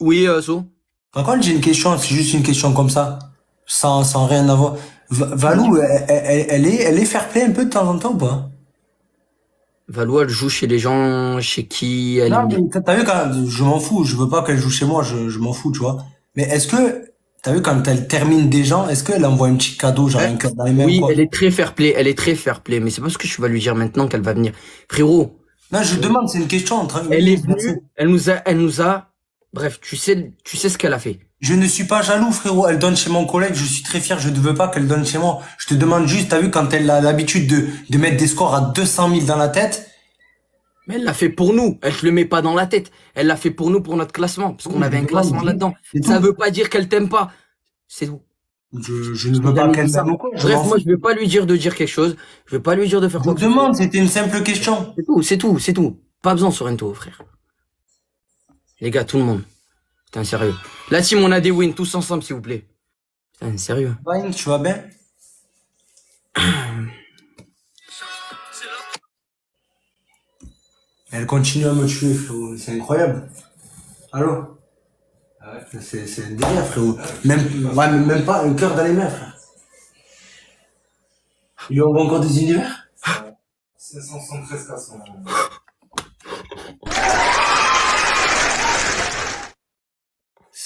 Speaker 5: Oui, euh, So
Speaker 1: Par contre, j'ai une question, c'est juste une question comme ça. Sans, sans rien avoir. Va- Valou, elle, elle, elle est, elle est fair play un peu de temps en temps ou pas?
Speaker 5: Valou, elle joue chez les gens chez qui elle
Speaker 1: Non, mais t'as vu quand, je m'en fous, je veux pas qu'elle joue chez moi, je, je m'en fous, tu vois. Mais est-ce que, t'as vu quand elle termine des gens, est-ce qu'elle envoie un petit cadeau, genre un cadeau dans les mêmes
Speaker 5: Oui,
Speaker 1: quoi
Speaker 5: elle est très fair play, elle est très fair play, mais c'est pas ce que tu vas lui dire maintenant qu'elle va venir. Frérot,
Speaker 1: Non, je demande, c'est une question. tranquille.
Speaker 5: elle est venue, elle nous a, elle nous a, bref, tu sais, tu sais ce qu'elle a fait.
Speaker 1: Je ne suis pas jaloux, frérot. Elle donne chez mon collègue. Je suis très fier. Je ne veux pas qu'elle donne chez moi. Je te demande juste, t'as vu, quand elle a l'habitude de, de mettre des scores à 200 000 dans la tête.
Speaker 5: Mais elle l'a fait pour nous, elle te le met pas dans la tête. Elle l'a fait pour nous, pour notre classement, parce qu'on
Speaker 1: Oui,
Speaker 5: avait un classement là-dedans. Ça
Speaker 1: tout.
Speaker 5: veut pas dire qu'elle t'aime pas. C'est tout.
Speaker 1: Je, je ne veux pas qu'elle. Je
Speaker 5: Bref, moi, je vais pas lui dire de dire quelque chose. Je vais pas lui dire de faire
Speaker 1: Je
Speaker 5: quoi
Speaker 1: te
Speaker 5: que ce soit.
Speaker 1: demande, c'était une simple question.
Speaker 5: C'est tout, c'est tout, c'est tout. Pas besoin, Sorrento, frère. Les gars, tout le monde. Putain, sérieux. La team, on a des wins, tous ensemble, s'il vous plaît. Putain, sérieux.
Speaker 1: Vine, tu vas bien? (coughs) Elle continue à me tuer, frérot. C'est incroyable. Allô? C'est c'est un délire, frérot. Même, ouais, mais même pas un cœur dans les mains, frère. Il lui envoie encore des univers?
Speaker 6: 573 400. (laughs)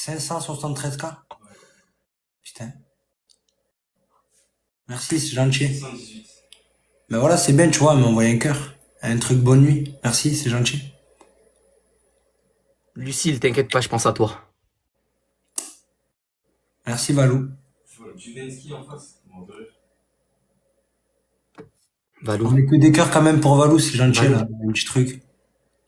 Speaker 1: 573 k Putain. Merci, c'est gentil.
Speaker 6: 118.
Speaker 1: Mais voilà, c'est bien, tu vois, elle m'a envoyé un cœur. Un truc bonne nuit. Merci, c'est gentil.
Speaker 5: Lucille, t'inquiète pas, je pense à toi.
Speaker 1: Merci, Valou.
Speaker 6: Je vois du Vensky en face. Dieu.
Speaker 1: On
Speaker 5: Valou,
Speaker 1: met que des cœurs quand même pour Valou, c'est gentil,
Speaker 5: Valou.
Speaker 1: là. Un petit truc.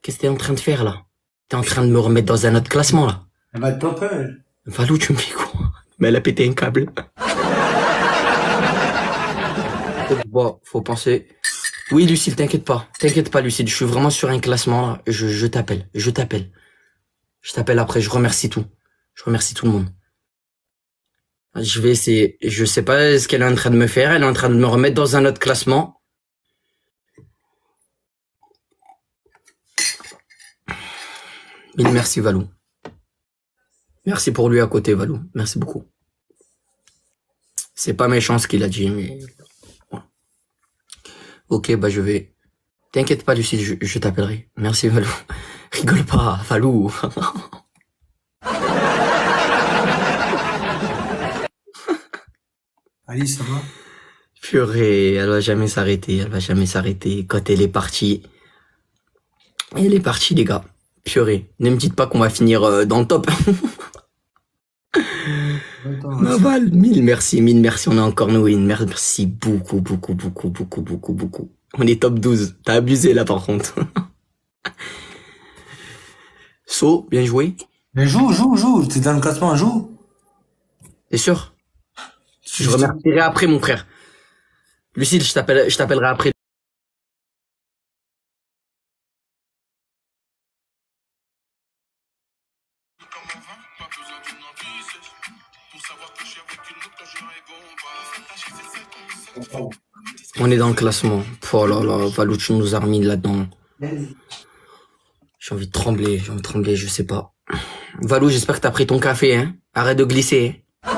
Speaker 5: qu'est-ce que t'es en train de faire, là? T'es en train de me remettre dans un autre classement, là?
Speaker 1: Elle va être top, elle.
Speaker 5: Valou, tu me fais quoi? Mais elle a pété un câble. bon, faut penser. Oui, Lucille, t'inquiète pas. T'inquiète pas, Lucille. Je suis vraiment sur un classement, là. Je, je t'appelle. Je t'appelle. Je t'appelle après. Je remercie tout. Je remercie tout le monde. Je vais essayer. Je sais pas ce qu'elle est en train de me faire. Elle est en train de me remettre dans un autre classement. Mille merci, Valou. Merci pour lui à côté, Valou. Merci beaucoup. C'est pas méchant ce qu'il a dit, mais... voilà. Ok, bah je vais... T'inquiète pas, Lucille, je, je t'appellerai. Merci, Valou. (laughs) Rigole pas, Valou. (laughs)
Speaker 1: Alice, ça va?
Speaker 5: Purée, elle va jamais s'arrêter, elle va jamais s'arrêter. Quand elle est partie... Elle est partie, les gars. Purée, ne me dites pas qu'on va finir euh, dans le top. (laughs) Naval, mille merci, mille merci, on a encore nous une merci beaucoup, beaucoup, beaucoup, beaucoup, beaucoup, beaucoup. On est top 12. T'as abusé là par contre. (laughs) So, bien joué.
Speaker 1: Mais joue, joue, joue. T'es dans le classement, joue.
Speaker 5: T'es sûr? Je remercierai après mon frère. Lucille, je t'appelle, je t'appellerai après. On est dans le classement. Oh là là, Valou, tu nous as remis là-dedans. J'ai envie de trembler, j'ai envie de trembler, je sais pas. Valou, j'espère que t'as pris ton café, hein. Arrête de glisser. hein.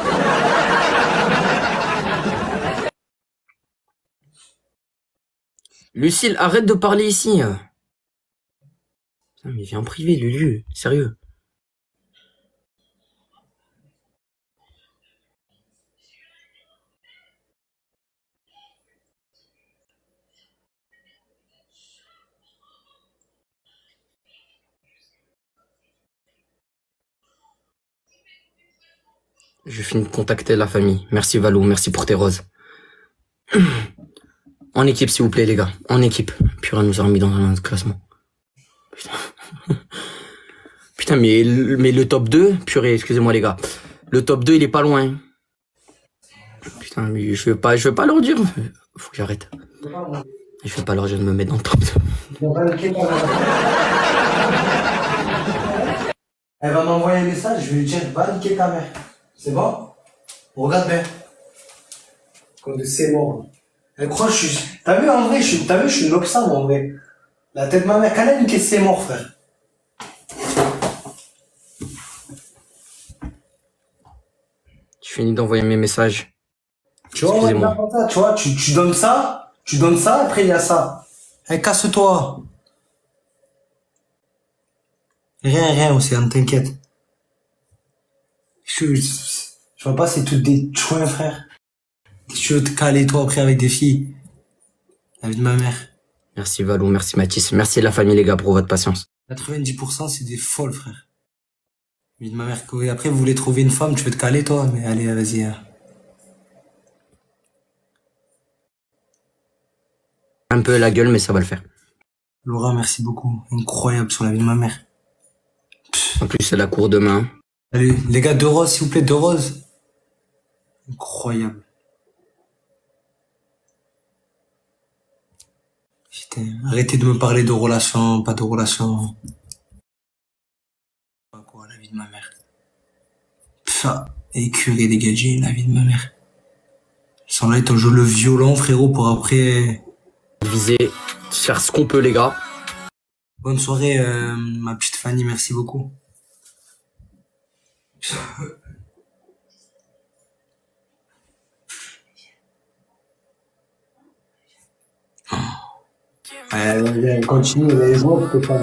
Speaker 5: Lucille, arrête de parler ici. Putain, mais viens en privé, Lulu. Sérieux. Je finis de contacter la famille. Merci Valou, merci pour tes roses. (clears throat) En équipe, s'il vous plaît, les gars. En équipe. Purée, nous a remis dans un classement. Putain. (laughs) Putain, mais, mais le top 2, purée, excusez-moi, les gars. Le top 2, il est pas loin. Putain, mais je veux pas, je veux pas leur dire. Faut que j'arrête. Je veux pas leur dire de me mettre dans le top 2.
Speaker 1: Elle va m'envoyer un message, je vais lui dire, va niquer ta mère. C'est bon? Regarde bien. Comme de c'est mort. Elle croit que je suis... T'as vu, en vrai, je suis... T'as vu, je suis une Oxam, en vrai. La tête de ma mère, quand elle a niqué c'est mort, frère?
Speaker 5: Je finis d'envoyer mes messages.
Speaker 1: Tu vois, ouais, tu vois, tu, tu donnes ça, tu donnes ça, après il y a ça. Eh, casse-toi. Rien, rien, Océane, t'inquiète. Je, je, je vois pas, c'est tout des chouins, frère. Tu veux te caler, toi, après, avec des filles. La vie de ma mère.
Speaker 5: Merci Valou, merci Mathis. Merci la famille, les gars, pour votre patience.
Speaker 1: 90% c'est des folles, frère. La vie de ma mère. Après, vous voulez trouver une femme, tu veux te caler, toi, mais allez, vas-y. hein.
Speaker 5: Un peu la gueule, mais ça va le faire.
Speaker 1: Laura, merci beaucoup. Incroyable sur la vie de ma mère.
Speaker 5: En plus, c'est la cour demain.
Speaker 1: Allez, les gars, deux roses, s'il vous plaît, deux roses. Incroyable. Putain, arrêtez de me parler de relations, pas de relations. Ça, écuré des gadgets, la vie de ma mère. Sans là, on joue le violon, frérot, pour après...
Speaker 5: Viser, faire ce qu'on peut, les gars.
Speaker 1: Bonne soirée, euh, ma petite Fanny, merci beaucoup. Allez, continue, les joueurs, que pas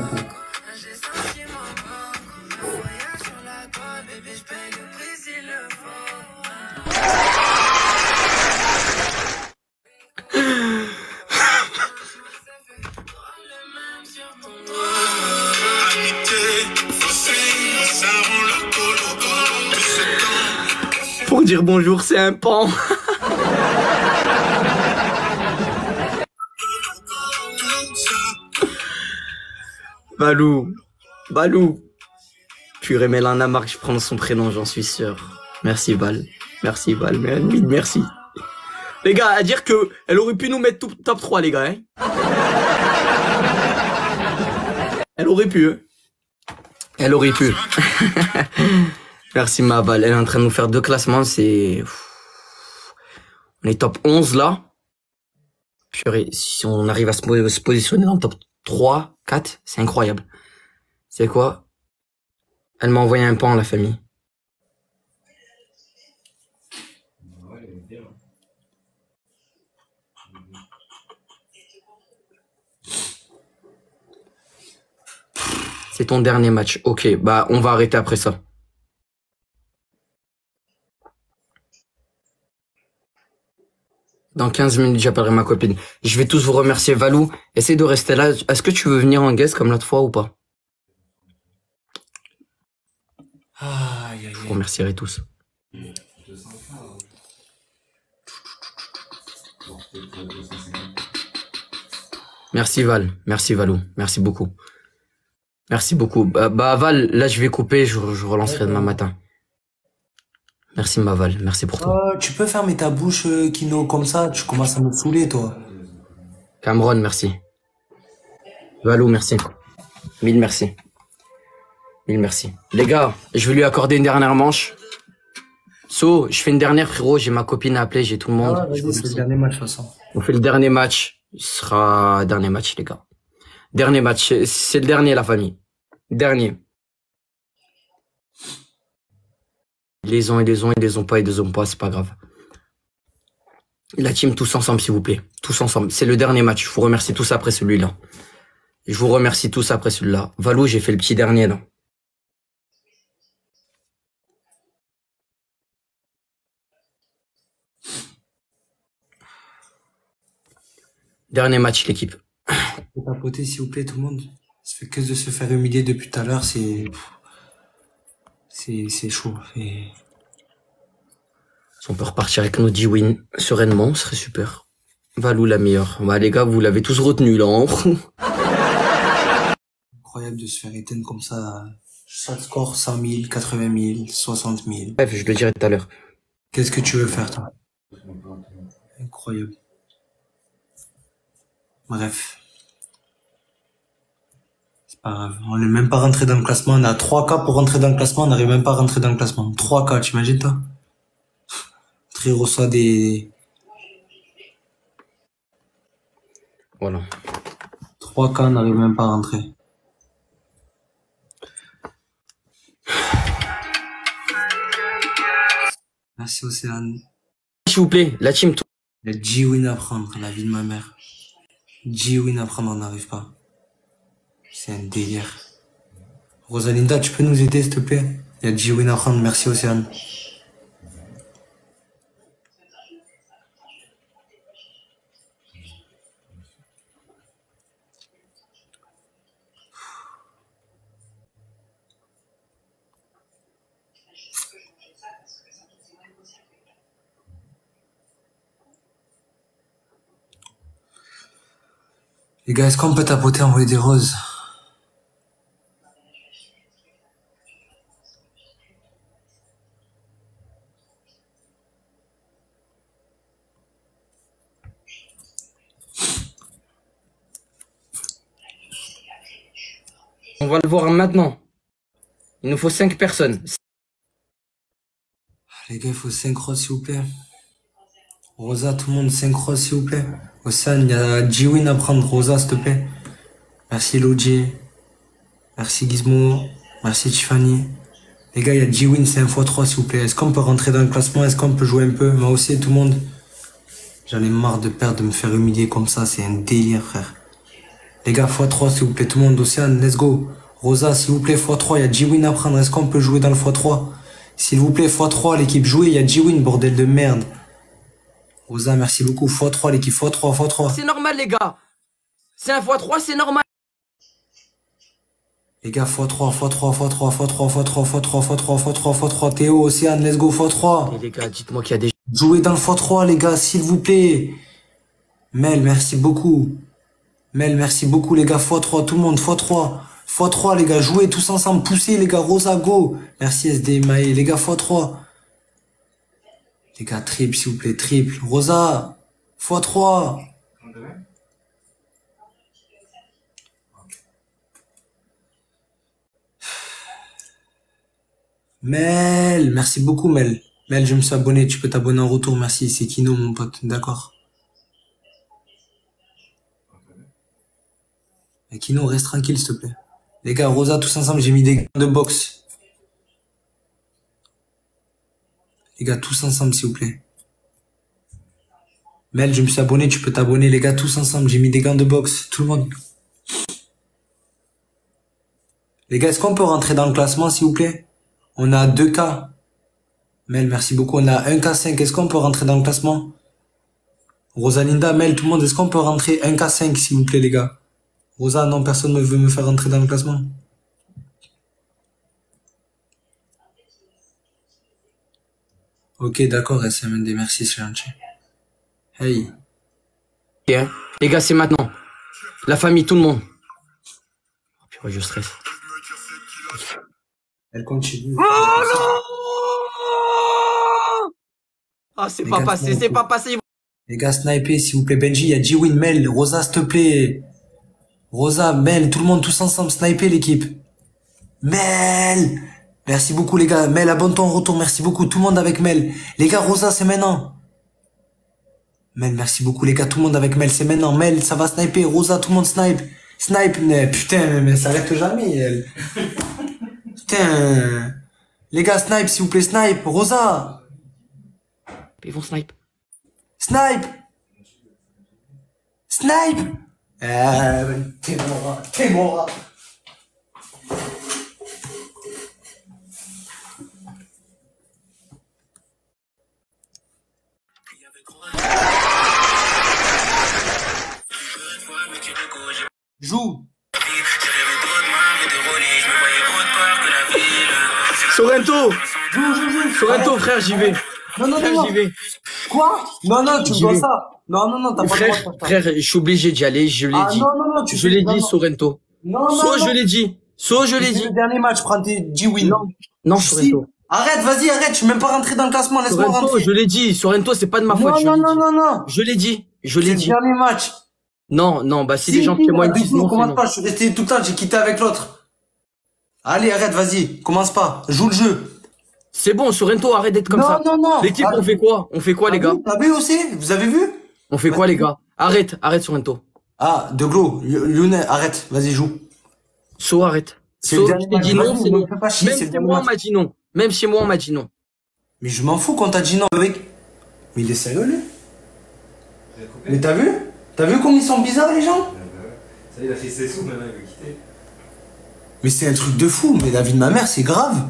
Speaker 5: Pour dire bonjour, c'est un pan. (laughs) Balou. Balou. Purée, mais là, je prends son prénom, j'en suis sûr. Merci, Val. Merci. Mais- Merci. Les gars, à dire que elle aurait pu nous mettre tout- top 3, les gars. Hein. Elle aurait pu. hein. Elle aurait pu. (laughs) Merci, ma Val. Elle est en train de nous faire deux classements. C'est... On est top 11, là. Purée, si on arrive à se positionner dans le top 3, 4, c'est incroyable. C'est quoi? Elle m'a envoyé un pan, la famille. C'est ton dernier match. Ok, bah on va arrêter après ça. Dans 15 minutes, j'appellerai ma copine. Je vais tous vous remercier. Valou, essaye de rester là. Est-ce que tu veux venir en guest comme l'autre fois ou pas? Je vous remercierai tous. Merci Val, merci Valou, merci beaucoup. Merci beaucoup. Bah, bah, Val, là je vais couper, je, je relancerai demain matin. Merci ma Val, merci pour tout.
Speaker 1: Euh, tu peux fermer ta bouche, euh, Kino, comme ça, tu commences à me saouler, toi.
Speaker 5: Cameron, merci. Valou, merci. Mille merci. Mille merci. Les gars, je vais lui accorder une dernière manche. So, je fais une dernière, frérot. J'ai ma copine à appeler, j'ai tout le monde.
Speaker 1: Ah,
Speaker 5: Je
Speaker 1: le dernier match, de toute façon.
Speaker 5: On fait le dernier match. Ce sera dernier match, les gars. Dernier match. C'est le dernier, la famille. Dernier. Ils les ont, ils les ont, ils les ont pas, ils les ont pas, c'est pas grave. La team, tous ensemble, s'il vous plaît. Tous ensemble. C'est le dernier match. Je vous remercie tous après celui-là. Je vous remercie tous après celui-là. Valou, j'ai fait le petit dernier, là. Dernier match, l'équipe.
Speaker 1: Tapoter, s'il vous plaît, tout le monde. Ça fait que de se faire humilier depuis tout à l'heure, c'est... C'est, c'est chaud. Et...
Speaker 5: Si on peut repartir avec nos 10 wins sereinement, ce serait super. Valou la meilleure. Bah les gars, vous l'avez tous retenu là. hein. (laughs)
Speaker 1: Incroyable de se faire éteindre comme ça. Chaque score, 100 000, 80 000, 60 000.
Speaker 5: Bref, je le dirai tout à l'heure.
Speaker 1: Qu'est-ce que tu veux faire, toi? Incroyable. Bref. Grave. On n'est même pas rentré dans le classement. On a 3 cas pour rentrer dans le classement. On n'arrive même pas à rentrer dans le classement. 3 cas, t'imagines, toi? Très reçoit des...
Speaker 5: Voilà.
Speaker 1: 3 cas, on n'arrive même pas à rentrer. Merci, Océane.
Speaker 5: S'il vous plaît, la team.
Speaker 1: Il y a G-Win à prendre, la vie de ma mère. G-Win à prendre, on n'arrive pas. C'est un délire. Rosalinda, tu peux nous aider, s'il te plaît? Il y a prendre, merci Océane. Les gars, est-ce qu'on peut tapoter, envoyer des roses?
Speaker 5: Va le voir maintenant. Il nous faut 5 personnes.
Speaker 1: Les gars, il faut synchro, s'il vous plaît. Rosa, tout le monde, synchro, s'il vous plaît. Océane, il y a G-Win à prendre. Rosa, s'il te plaît. Merci, Lodji. Merci, Gizmo. Merci, Tiffany. Les gars, il y a G-Win, c'est 1 x 3, s'il vous plaît. Est-ce qu'on peut rentrer dans le classement? Est-ce qu'on peut jouer un peu? Moi aussi, tout le monde. J'en ai marre de perdre, de me faire humilier comme ça. C'est un délire, frère. Les gars, x3, s'il vous plaît. Tout le monde, Océane, let's go. Rosa, s'il vous plaît, x3. Il y a G-Win à prendre. Est-ce qu'on peut jouer dans le x3 S'il vous plaît, x3, l'équipe jouée. Il y a G-Win, bordel de merde. Rosa, merci beaucoup. x3, l'équipe x3, x3.
Speaker 5: C'est normal, les gars. C'est un x3, c'est normal.
Speaker 1: Les gars, x3, x3, x3, x3, x3, x3, x3, x3, x3, Théo, Océane, let's go, x3.
Speaker 5: Et les gars, dites-moi qu'il y a des
Speaker 1: Jouez dans le x3, les gars, s'il vous plaît. Mel, merci beaucoup. Mel, merci beaucoup, les gars, x3, tout le monde, x3. X3, les gars, jouez tous ensemble, poussez, les gars, Rosa, go. Merci, SD, Maë, les gars, x3. Les gars, triple, s'il vous plaît, triple. Rosa, x3. Mel, merci beaucoup Mel. Mel, je me suis abonné, tu peux t'abonner en retour, merci. C'est Kino, mon pote, d'accord. Et Kino, reste tranquille, s'il te plaît. Les gars, Rosa, tous ensemble, j'ai mis des gants de boxe. Les gars, tous ensemble, s'il vous plaît. Mel, je me suis abonné, tu peux t'abonner. Les gars, tous ensemble, j'ai mis des gants de boxe. Tout le monde. Les gars, est-ce qu'on peut rentrer dans le classement, s'il vous plaît? On a 2K. Mel, merci beaucoup. On a 1K5. Est-ce qu'on peut rentrer dans le classement? Rosalinda, Mel, tout le monde, est-ce qu'on peut rentrer 1K5, s'il vous plaît, les gars? Rosa, non, personne ne veut me faire rentrer dans le classement. Ok, d'accord, SMND, merci, c'est gentil. Hey.
Speaker 5: Hein. Les gars, c'est maintenant. La famille, tout le monde. Oh, purée, je stresse.
Speaker 1: Elle continue.
Speaker 5: Oh non Ah, c'est pas passé,
Speaker 1: c'est
Speaker 5: pas passé.
Speaker 1: Les gars, sniper, s'il vous plaît. Benji, il y a G-Win, Mel, Rosa, s'il te plaît. Rosa, Mel, tout le monde, tous ensemble, sniper l'équipe. Mel Merci beaucoup, les gars. Mel, abonne-toi en retour. Merci beaucoup. Tout le monde avec Mel. Les gars, Rosa, c'est maintenant. Mel, merci beaucoup, les gars. Tout le monde avec Mel, c'est maintenant. Mel, ça va sniper. Rosa, tout le monde snipe. Snipe, mais putain, mais ça arrête jamais, elle. (laughs) Putain. Les gars, snipe, s'il vous plaît, snipe. Rosa.
Speaker 5: Ils vont snipe.
Speaker 1: Snipe Snipe Ah, t'es mort, t'es mort. Joue
Speaker 5: Sorrento Sorrento, frère, j'y vais.
Speaker 1: Non, non, non,
Speaker 5: j'y
Speaker 1: non.
Speaker 5: vais.
Speaker 1: Quoi? Non, non, tu
Speaker 5: vais.
Speaker 1: ça. Non, non, non, t'as pas le droit
Speaker 5: Frère,
Speaker 1: de faire ça.
Speaker 5: frère, je suis obligé d'y aller, je l'ai
Speaker 1: Ah
Speaker 5: dit.
Speaker 1: non, non, non, tu
Speaker 5: Je l'ai
Speaker 1: non,
Speaker 5: dit,
Speaker 1: non.
Speaker 5: Sorrento.
Speaker 1: Non, non,
Speaker 5: So,
Speaker 1: non.
Speaker 5: je l'ai dit. So, je l'ai
Speaker 1: C'est
Speaker 5: dit.
Speaker 1: le dernier match, prends tes G-Win.
Speaker 5: Non, non,
Speaker 1: Si.
Speaker 5: Sorrento.
Speaker 1: Arrête, vas-y, arrête, je suis même pas rentré dans le classement, laisse-moi
Speaker 5: Sorrento,
Speaker 1: rentrer.
Speaker 5: je l'ai dit. Sorrento, c'est pas de ma faute.
Speaker 1: Non, non, non, non, non.
Speaker 5: Je l'ai dit. Je
Speaker 1: C'est
Speaker 5: l'ai
Speaker 1: le
Speaker 5: dit.
Speaker 1: dernier match.
Speaker 5: Non, non, bah si, les gens témoignent, disent non, c'est
Speaker 1: commence
Speaker 5: non.
Speaker 1: pas, je suis resté tout le temps, j'ai quitté avec l'autre. Allez, arrête, vas-y, commence pas, joue le jeu.
Speaker 5: C'est bon, Sorrento, arrête d'être comme
Speaker 1: non,
Speaker 5: ça.
Speaker 1: non, non.
Speaker 5: L'équipe,
Speaker 1: Ah,
Speaker 5: on fait quoi? On fait quoi, les gars?
Speaker 1: T'as vu aussi? Vous avez vu?
Speaker 5: On fait quoi, les gars? Arrête, arrête, Sorrento.
Speaker 1: Ah, De Glo, arrête, vas-y, joue.
Speaker 5: So, arrête.
Speaker 1: C'est le
Speaker 5: So,
Speaker 1: dernier
Speaker 5: je t'ai dit non, c'est
Speaker 1: me
Speaker 5: non. Même chez moi, on m'a dit non. Même chez moi, on m'a dit non.
Speaker 1: Mais je m'en fous quand t'as dit non, mec. Mais il est sérieux, lui? Mais t'as vu? T'as vu comme ils sont bizarres, les gens?
Speaker 6: Ça y est, il a fait ses sous, maintenant il veut quitter.
Speaker 1: Mais c'est un truc de fou, mais la vie de ma mère, c'est grave.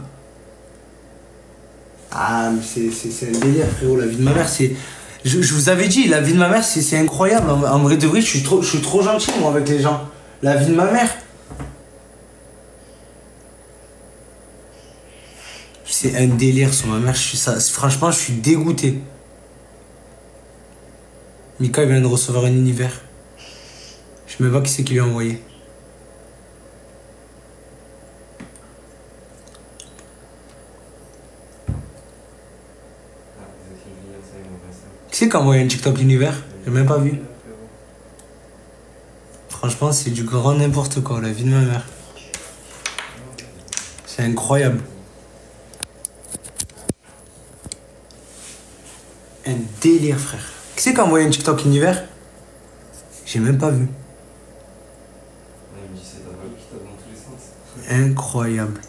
Speaker 1: Ah, mais c'est, un délire, frérot, la vie de ma mère, c'est... Je, vous avais dit, la vie de ma mère, c'est, incroyable. En, en vrai de vrai, je suis, trop, je suis trop gentil, moi, avec les gens. La vie de ma mère. C'est un délire sur ma mère, je suis ça. Franchement, je suis dégoûté. Mika, il vient de recevoir un univers. Je sais même pas qui c'est qui lui a envoyé.
Speaker 6: Ah, vous êtes une vie, ça y est, on va ça.
Speaker 1: Qui c'est qui a envoyé un TikTok univers J'ai même pas vu. Franchement, c'est du grand n'importe quoi, la vie de ma mère. C'est incroyable. Un délire, frère. Qui c'est qui a envoyé un TikTok univers J'ai même pas vu.
Speaker 3: Ouais, il me dit c'est ta balle qui tape dans tous les sens.
Speaker 1: Incroyable.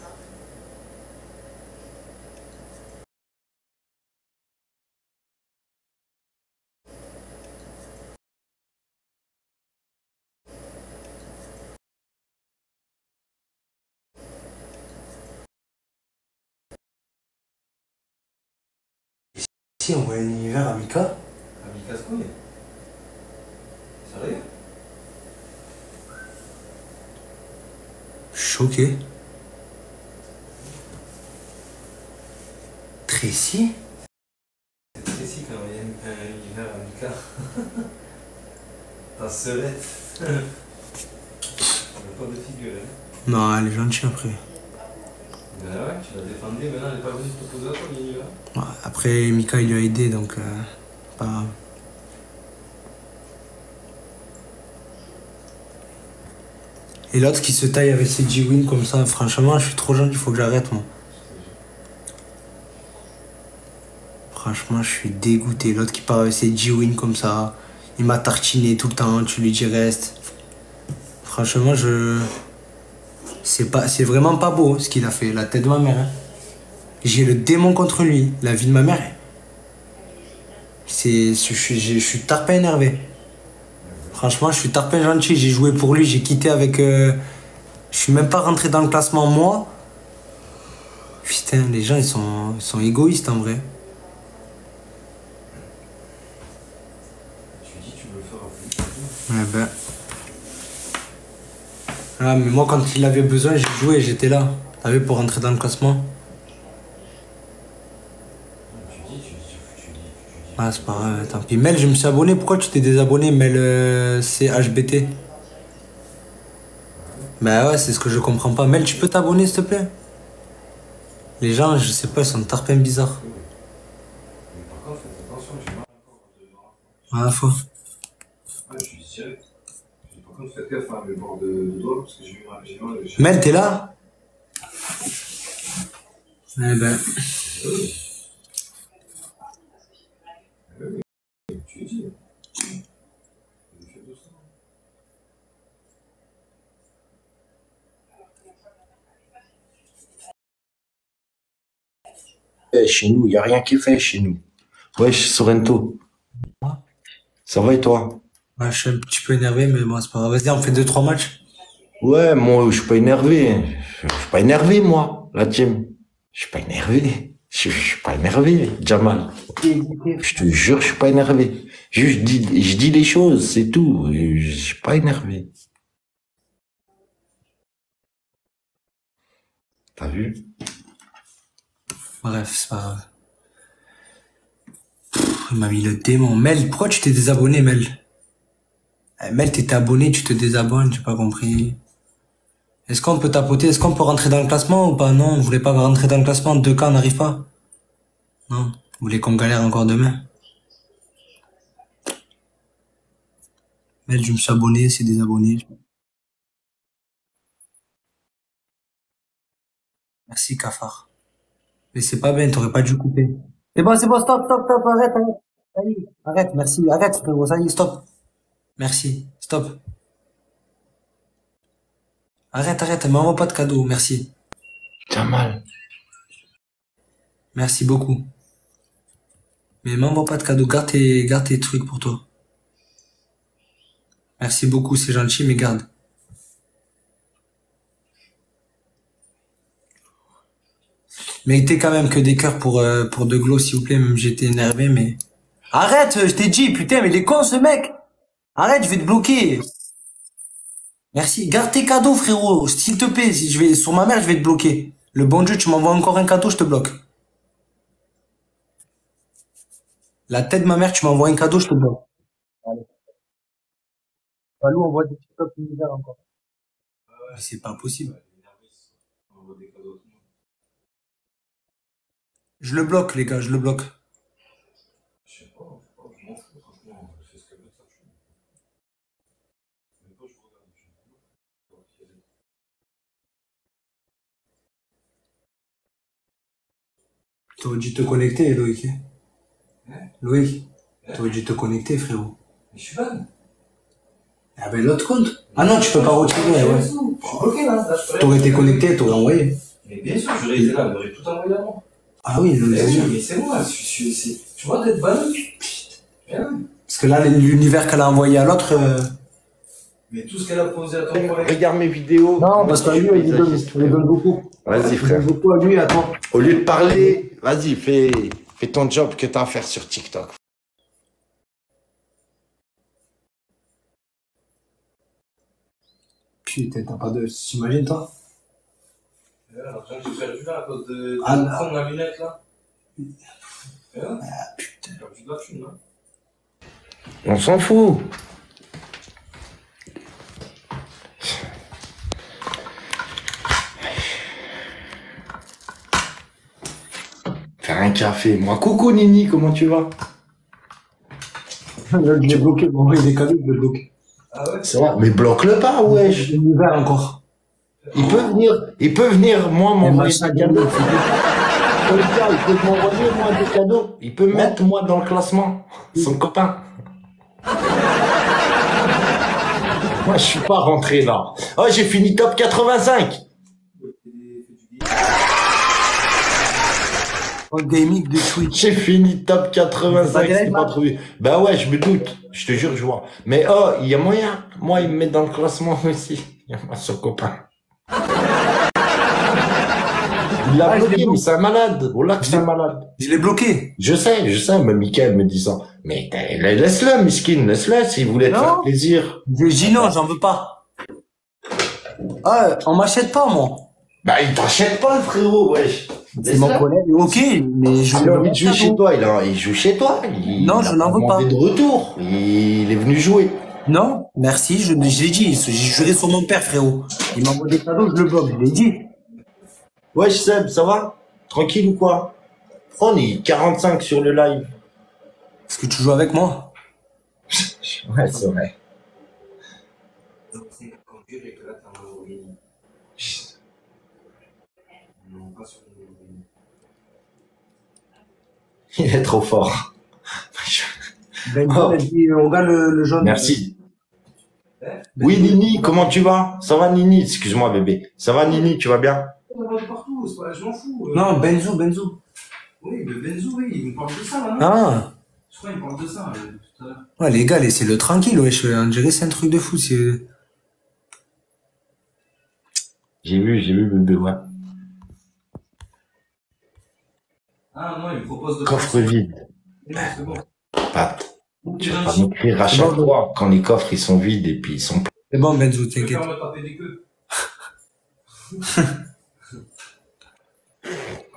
Speaker 1: Si on voit un univers à Mika,
Speaker 3: il casse couille. Sérieux?
Speaker 1: Choqué. Tracy?
Speaker 3: C'est Tracy qui a envoyé un un univers à Mika. Ta sœurette. Elle a pas de figure, hein.
Speaker 1: Non, elle est gentille après.
Speaker 3: Ben ouais, tu l'as défendu, maintenant elle est pas venue te poser à toi
Speaker 1: Après, Mika, il lui a aidé, donc... euh, pas grave. Et l'autre qui se taille avec ses G-Win comme ça, franchement, je suis trop gentil, il faut que j'arrête, moi. Franchement, je suis dégoûté. L'autre qui part avec ses G-Win comme ça, il m'a tartiné tout le temps, tu lui dis reste. Franchement, je... C'est pas, vraiment pas beau ce qu'il a fait, la tête de ma mère. hein. J'ai le démon contre lui, la vie de ma mère. C'est, je suis, je suis tarpin énervé. Franchement, je suis tarpin gentil. J'ai joué pour lui, j'ai quitté avec. euh, Je suis même pas rentré dans le classement moi. Putain, les gens ils sont, ils sont égoïstes en vrai.
Speaker 3: Tu dis, tu veux faire plus.
Speaker 1: Ouais ben. Ah mais moi quand il avait besoin, j'ai joué, j'étais là. T'as vu pour rentrer dans le classement.
Speaker 3: Tu dis, tu, tu, tu, dis, tu dis.
Speaker 1: Ah c'est pas grave, tant pis. Mel, je me suis abonné. Pourquoi tu t'es désabonné, Mel euh, CHBT Bah ouais, c'est ce que je comprends pas. Mel, tu peux t'abonner s'il te plaît? Les gens, je sais pas, ils sont tarpins bizarres. Ah, faux.
Speaker 3: Ouais, je suis dit direct. Je dis, par contre, faites gaffe à mes bords de, de doigts parce que j'ai eu mal. J'ai mal. j'ai-
Speaker 1: Mel, t'es là Eh ben.
Speaker 3: Tu dis. Je fais doucement.
Speaker 2: Eh, Chez nous, il n'y a rien qui est fait chez nous. Wesh, Sorrento. Ça va et toi?
Speaker 1: Ouais, je suis un petit peu énervé, mais bon, c'est pas grave. Vas-y, on fait 2-3 matchs.
Speaker 2: Ouais, moi, je suis pas énervé. Je suis pas énervé, moi, la team. Je suis pas énervé. Je, je suis pas énervé, Jamal. Je te jure, je suis pas énervé. Juste, je dis, je dis choses, c'est tout. Je, suis pas énervé. T'as vu?
Speaker 1: Bref, c'est pas grave. Il m'a mis le démon. Mel, pourquoi tu t'es désabonné, Mel? Eh, Mel, t'étais abonné, tu te désabonnes, j'ai pas compris. Est-ce qu'on peut tapoter? Est-ce qu'on peut rentrer dans le classement ou pas? Non, vous voulez pas rentrer dans le classement Deux cas, on n'arrive pas Non Vous voulez qu'on galère encore demain? Mel, je me suis abonné, c'est désabonné. Merci, cafard. Mais c'est pas bien, t'aurais pas dû couper. C'est bon, c'est bon, stop, stop, stop, arrête, arrête. Arrête, merci, arrête, frérot, ça y est, stop. Merci, stop. Arrête, arrête, m'envoie pas de cadeau, merci.
Speaker 2: Jamal.
Speaker 1: Merci beaucoup. Mais m'envoie pas de cadeau, garde tes, tes trucs pour toi. Merci beaucoup, c'est gentil, mais garde. Mettez quand même que des cœurs pour, euh, De s'il vous plaît, même j'étais énervé, mais... Arrête, je t'ai dit, putain, mais il est con, ce mec Arrête, je vais te bloquer Merci, garde tes cadeaux, frérot, s'il te plaît, si je vais, sur ma mère, je vais te bloquer. Le bon Dieu, tu m'envoies encore un cadeau, je te bloque. La tête de ma mère, tu m'envoies un cadeau, je te bloque. Allez. Balou, on voit des TikTok univers encore. Mais c'est pas possible.
Speaker 3: Envoie le.
Speaker 1: Je le bloque, les gars, je le bloque.
Speaker 3: Je sais pas, je sais pas, je m'en fous, franchement, je fais ce qu'elle veut, ça, je Même pas, je regarde, je m'en fous.
Speaker 1: T'aurais dû te connecter, Loïc.
Speaker 3: Hein
Speaker 1: Louis, t'aurais dû te connecter, frérot.
Speaker 6: Mais je suis ban.
Speaker 1: Ah ben l'autre compte. Ah non, tu peux pas retirer, ouais.
Speaker 6: Je suis bloqué là.
Speaker 1: T'aurais été connecté, t'aurais envoyé.
Speaker 6: Mais bien sûr, j'aurais été là, j'aurais tout envoyé avant.
Speaker 1: Ah oui, le-
Speaker 6: Mais oui, mais c'est moi, je suis, c'est- tu vois, d'être ban. Bien.
Speaker 1: parce que là, l'univers qu'elle a envoyé à l'autre, euh,
Speaker 6: Mais tout ce qu'elle a posé à ton collègue.
Speaker 2: Regarde mes vidéos.
Speaker 1: Non, parce qu'à lui, il donne, il donne beaucoup.
Speaker 2: Vas-y,
Speaker 1: Il
Speaker 2: frère.
Speaker 1: donne beaucoup à lui, à toi.
Speaker 2: Au lieu de parler, vas-y, fais, fais ton job que t'as à faire sur TikTok.
Speaker 1: Putain, t'as pas de... T'imagines, toi?
Speaker 6: Que j'ai perdu là à cause de, de
Speaker 1: Ah,
Speaker 6: de la lunette là.
Speaker 1: Ah, putain.
Speaker 6: j'ai perdu de la thune là.
Speaker 2: On s'en fout. Un café. Moi, coucou Nini, comment tu vas? (laughs)
Speaker 1: Je l'ai bloqué, bon, il est je l'ai bloqué.
Speaker 6: Ah ouais?
Speaker 2: C'est vrai. Mais bloque-le pas, wesh.
Speaker 1: L'univers encore.
Speaker 2: Il peut venir, il peut venir, moi, m'envoyer
Speaker 1: machin,
Speaker 2: un cadeau. Olivia, il peut m'envoyer, moi, des cadeaux. Il peut mettre, moi, dans le classement. Son copain. Moi, je suis pas rentré là. Oh, j'ai fini top 85.
Speaker 1: Oh, gaming de Twitch.
Speaker 2: J'ai fini top 85,
Speaker 1: C'est pas là
Speaker 2: trouvé. Bah ouais, je me doute. Je te jure, je vois. Mais oh, il y a moyen. Moi, il me met dans le classement (laughs) aussi. Il y a moi, son copain. Il l'a
Speaker 1: Ah,
Speaker 2: bloqué, mais c'est un malade. Voilà que c'est un malade.
Speaker 1: Je l'ai bloqué.
Speaker 2: Je sais, je sais, mais Michael me ça. Mais laisse-le, Miskin, laisse-le s'il voulait te faire plaisir.
Speaker 1: Je dis non, j'en veux pas. Ah, on m'achète pas, moi.
Speaker 2: Bah, il t'achète pas, le frérot, wesh.
Speaker 1: C'est mon collègue. Ok, mais je
Speaker 2: Il a envie de jouer chez toi, il, a, il joue chez toi. Il,
Speaker 1: Non,
Speaker 2: il
Speaker 1: je n'en veux pas.
Speaker 2: de retour. Il est venu jouer.
Speaker 1: Non, merci, je, je l'ai dit. J'ai juré sur mon père, frérot. Il m'envoie des cadeaux, je le bloque, je l'ai dit.
Speaker 2: Wesh Seb, ça va? Tranquille ou quoi? On est 45 sur le live.
Speaker 1: Est-ce que tu joues avec moi? (laughs)
Speaker 2: Ouais, c'est vrai.
Speaker 6: Donc c'est quand tu et que là t'as un Lamborghini. Non, pas sur le Lamborghini.
Speaker 2: Il est trop fort.
Speaker 1: Ben,
Speaker 2: Oh.
Speaker 1: dit, euh, regarde le, le jaune.
Speaker 2: Merci.
Speaker 1: Ben,
Speaker 2: Oui, Nini, comment tu vas? Ça va, Nini? Excuse-moi, bébé. Ça va, Nini Tu vas bien?
Speaker 6: On va partout, je m'en fous. euh.
Speaker 1: Non, Benzo, Benzo.
Speaker 6: Oui, le Benzo, oui, il me parle de ça maintenant.
Speaker 1: Ah,
Speaker 6: Je crois qu'il me parle de ça euh, tout à l'heure.
Speaker 1: ouais, les gars, laissez-le tranquille, wesh. On dirait que c'est un truc de fou. c'est-
Speaker 2: J'ai vu, j'ai vu, bébé, ouais.
Speaker 6: Ah non, il me propose de.
Speaker 2: Coffre vide.
Speaker 6: Non, c'est bon.
Speaker 2: Pat, tu vas pas m'écrire à chaque fois quand les coffres ils sont vides et puis ils sont pleins.
Speaker 1: C'est bon, Benzo,
Speaker 6: vais
Speaker 1: t'inquiète. (laughs)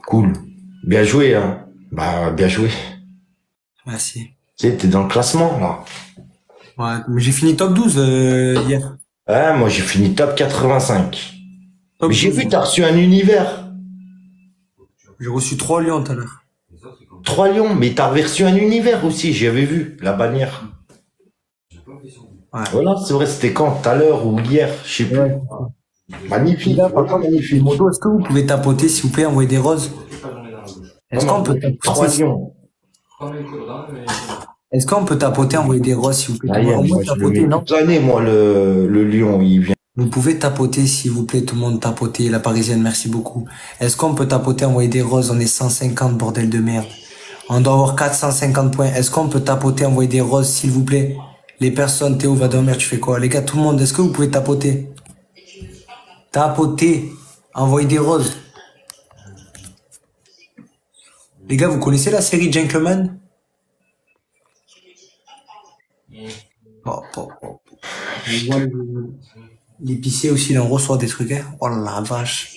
Speaker 2: Cool. Bien joué, hein. Bah, bien joué.
Speaker 1: Merci.
Speaker 2: Tu sais, t'es dans le classement, là.
Speaker 1: Ouais, mais j'ai fini top 12 euh, hier.
Speaker 2: Ouais, moi j'ai fini top 85.
Speaker 1: Top
Speaker 2: Mais j'ai
Speaker 1: 12.
Speaker 2: vu, t'as reçu un univers.
Speaker 1: J'ai reçu trois lions tout à l'heure.
Speaker 2: Trois lions, mais t'as reçu un univers aussi, j'avais vu, la bannière. Voilà, c'est vrai, c'était quand Tout à l'heure ou hier Je sais plus. Magnifique,
Speaker 1: Là,
Speaker 2: magnifique.
Speaker 1: Moto, est-ce que vous pouvez tapoter, s'il vous plaît, envoyer des roses? Est-ce qu'on peut
Speaker 2: Trois
Speaker 1: tapoter
Speaker 2: lions.
Speaker 6: Prends mes cure-dents, mais.
Speaker 1: Est-ce qu'on peut tapoter, envoyer des roses, s'il vous plaît? Moins
Speaker 2: moi,
Speaker 1: tapoter, non?
Speaker 2: moi, le, le lion, il vient.
Speaker 1: Vous pouvez tapoter, s'il vous plaît, tout le monde tapoter. La parisienne, merci beaucoup. Est-ce qu'on peut tapoter, envoyer des roses On est 150, bordel de merde. On doit avoir 450 points. Est-ce qu'on peut tapoter, envoyer des roses, s'il vous plaît? Les personnes, Théo va dormir, tu fais quoi? Les gars, tout le monde, est-ce que vous pouvez tapoter? Tapoter, envoyer des roses. Les gars, vous connaissez la série Gentleman Bon, bon, bon. L'épicier aussi, il en reçoit des trucs, hein. Oh la vache.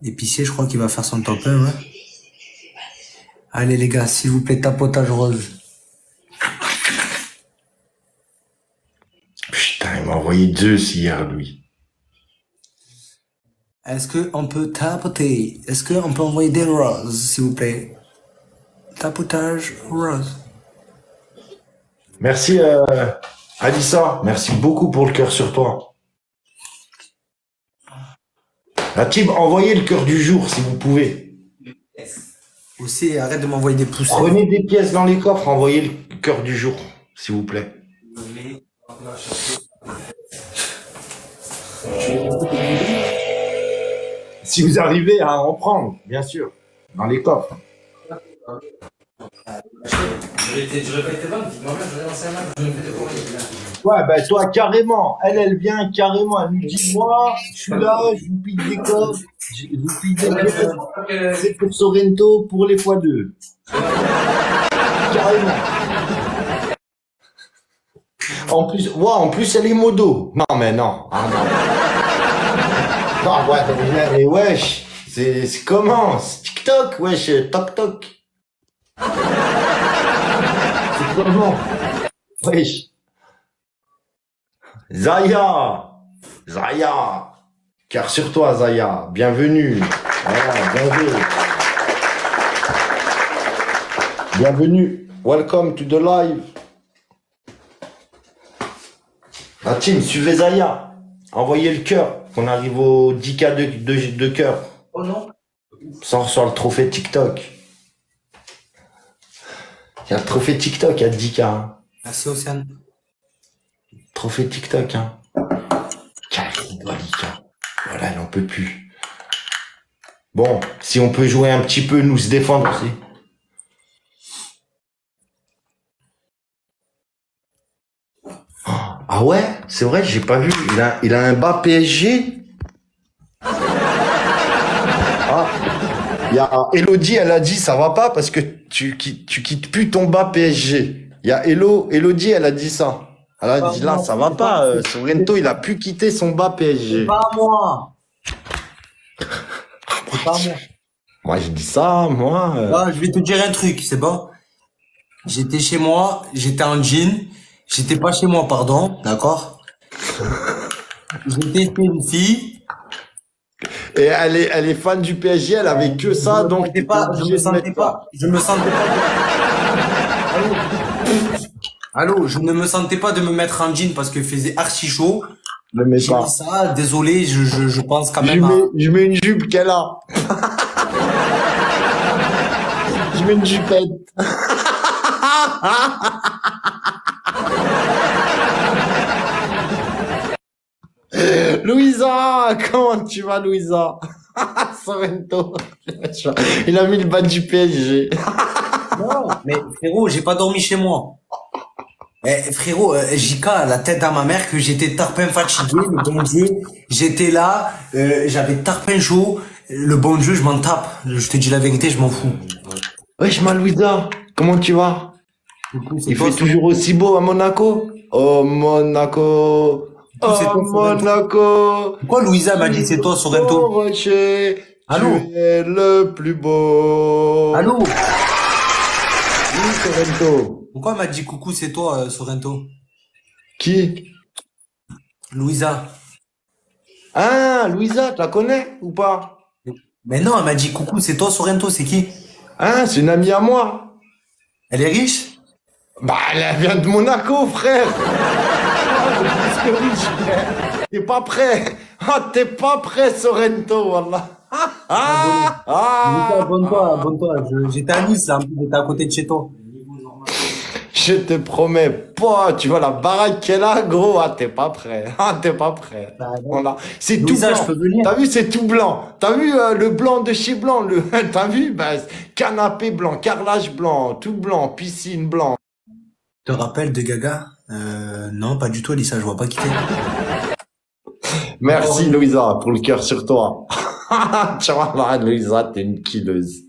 Speaker 1: L'épicier, je crois qu'il va faire son top 1, ouais. Allez, les gars, s'il vous plaît, tapotage rose.
Speaker 2: Putain, il m'a envoyé deux hier, lui.
Speaker 1: Est-ce que on peut tapoter? Est-ce qu'on peut envoyer des roses, s'il vous plaît? Tapotage rose.
Speaker 2: Merci, euh, Alissa. Merci beaucoup pour le cœur sur toi. La team, envoyez le cœur du jour si vous pouvez.
Speaker 1: Aussi, arrête de m'envoyer des pouces.
Speaker 2: Prenez des pièces dans les coffres, envoyez le cœur du jour, s'il vous plaît. Si vous arrivez à en prendre, bien sûr, dans les coffres. Ouais, ben toi, carrément. Elle, elle vient carrément. Elle nous dit, moi, je suis là, je vous pique des coffres, je je vous pique des coffres. C'est pour Sorrento pour les fois deux. Carrément. En plus, en plus, elle est modo. Non, mais non. Ah, non. Non, ouais, mais wesh. C'est, comment? TikTok, wesh, toc toc. C'est? Wesh. Zaya. Zaya. Car sur toi, Zaya. Bienvenue. Voilà, bienvenue. Bienvenue. Welcome to the live. La team, suivez Zaya. Envoyez le cœur. Qu'on arrive au 10K de, de, de cœur.
Speaker 1: Oh non.
Speaker 2: Sans sur le trophée TikTok. Il y a le trophée TikTok à 10K. hein.
Speaker 1: Merci, Océane.
Speaker 2: Trophée TikTok, hein. Karine Walika. Voilà, elle en peut plus. Bon, si on peut jouer un petit peu, nous se défendre aussi. Ah ouais, c'est vrai, j'ai pas vu. Il a, il a un bas PSG. Ah, il y a Elodie, elle a dit ça va pas parce que tu, qui- tu quittes plus ton bas PSG. Il y a Elo, Elodie, elle a dit ça. Elle a dit là, ça va pas. euh, Sorrento, il a pu quitter son bas PSG.
Speaker 1: Pas moi. Pas moi.
Speaker 2: Moi, je dis ça, moi. euh,
Speaker 1: Ah, je vais te dire un truc, c'est bon? J'étais chez moi, j'étais en jean. J'étais pas chez moi, pardon, d'accord? (laughs) J'étais chez une fille.
Speaker 2: Et elle est, elle est fan du PSG, elle avait que ça,
Speaker 1: je
Speaker 2: donc
Speaker 1: me pas, je me sentais pas, je me sentais pas. Allô Allô, je ne me sentais pas de me mettre en jean parce qu'il faisait archi chaud.
Speaker 2: ça. Ne mets pas.
Speaker 1: ça, désolé, je, je, je pense quand
Speaker 2: Je
Speaker 1: même à...
Speaker 2: mets, je mets une jupe qu'elle a. je mets une jupette. (laughs) Louisa, comment tu vas, Louisa? (laughs) Sorrento. Il a mis le bas du PSG.
Speaker 1: Non, mais frérot, j'ai pas dormi chez moi. Eh, frérot, euh, la tête à ma mère que j'étais tarpin fatigué, le bon Dieu. J'étais là, euh, j'avais tarpin chaud. Le bon Dieu, je m'en tape. Je te dis la vérité, je m'en fous.
Speaker 2: Wesh, ma Louisa, comment tu vas? Il fait toujours aussi beau à Monaco? Oh, Monaco Oh. Monaco.
Speaker 1: Pourquoi Louisa m'a dit c'est toi, Sorrento
Speaker 2: Rocher,
Speaker 1: Allô?
Speaker 2: Tu es le plus beau.
Speaker 1: Allô?
Speaker 2: Oui, Sorrento.
Speaker 1: Pourquoi m'a dit coucou, c'est toi, euh, Sorrento?
Speaker 2: Qui?
Speaker 1: Louisa.
Speaker 2: Ah, Louisa, tu la connais ou pas?
Speaker 1: Mais non, elle m'a dit coucou, c'est toi, Sorrento, c'est qui?
Speaker 2: Hein, c'est une amie à moi.
Speaker 1: Elle est riche?
Speaker 2: Bah, elle vient de Monaco, frère Ah, mais plus que riche, frère. T'es pas prêt Ah, t'es pas prêt, Sorrento, wallah Ah, ah, ah.
Speaker 1: Abonne-toi, abonne-toi. J'étais à Nice, là, j'étais à côté de chez toi.
Speaker 2: Je te promets pas, tu vois la baraque qu'elle a, gros, ah, t'es pas prêt. Ah, t'es pas prêt.
Speaker 1: Bah.
Speaker 2: Voilà. C'est tout blanc. T'as vu, c'est tout blanc. T'as vu euh, le blanc de chez blanc, le, (laughs) t'as vu, bah, canapé blanc, carrelage blanc, tout blanc, piscine blanc.
Speaker 1: te rappelles de Gaga? Euh, Non, pas du tout, Lisa, je vois pas qui t'es.
Speaker 2: Merci, Louisa, pour le cœur sur toi. tu vois, là, Louisa, t'es une killeuse.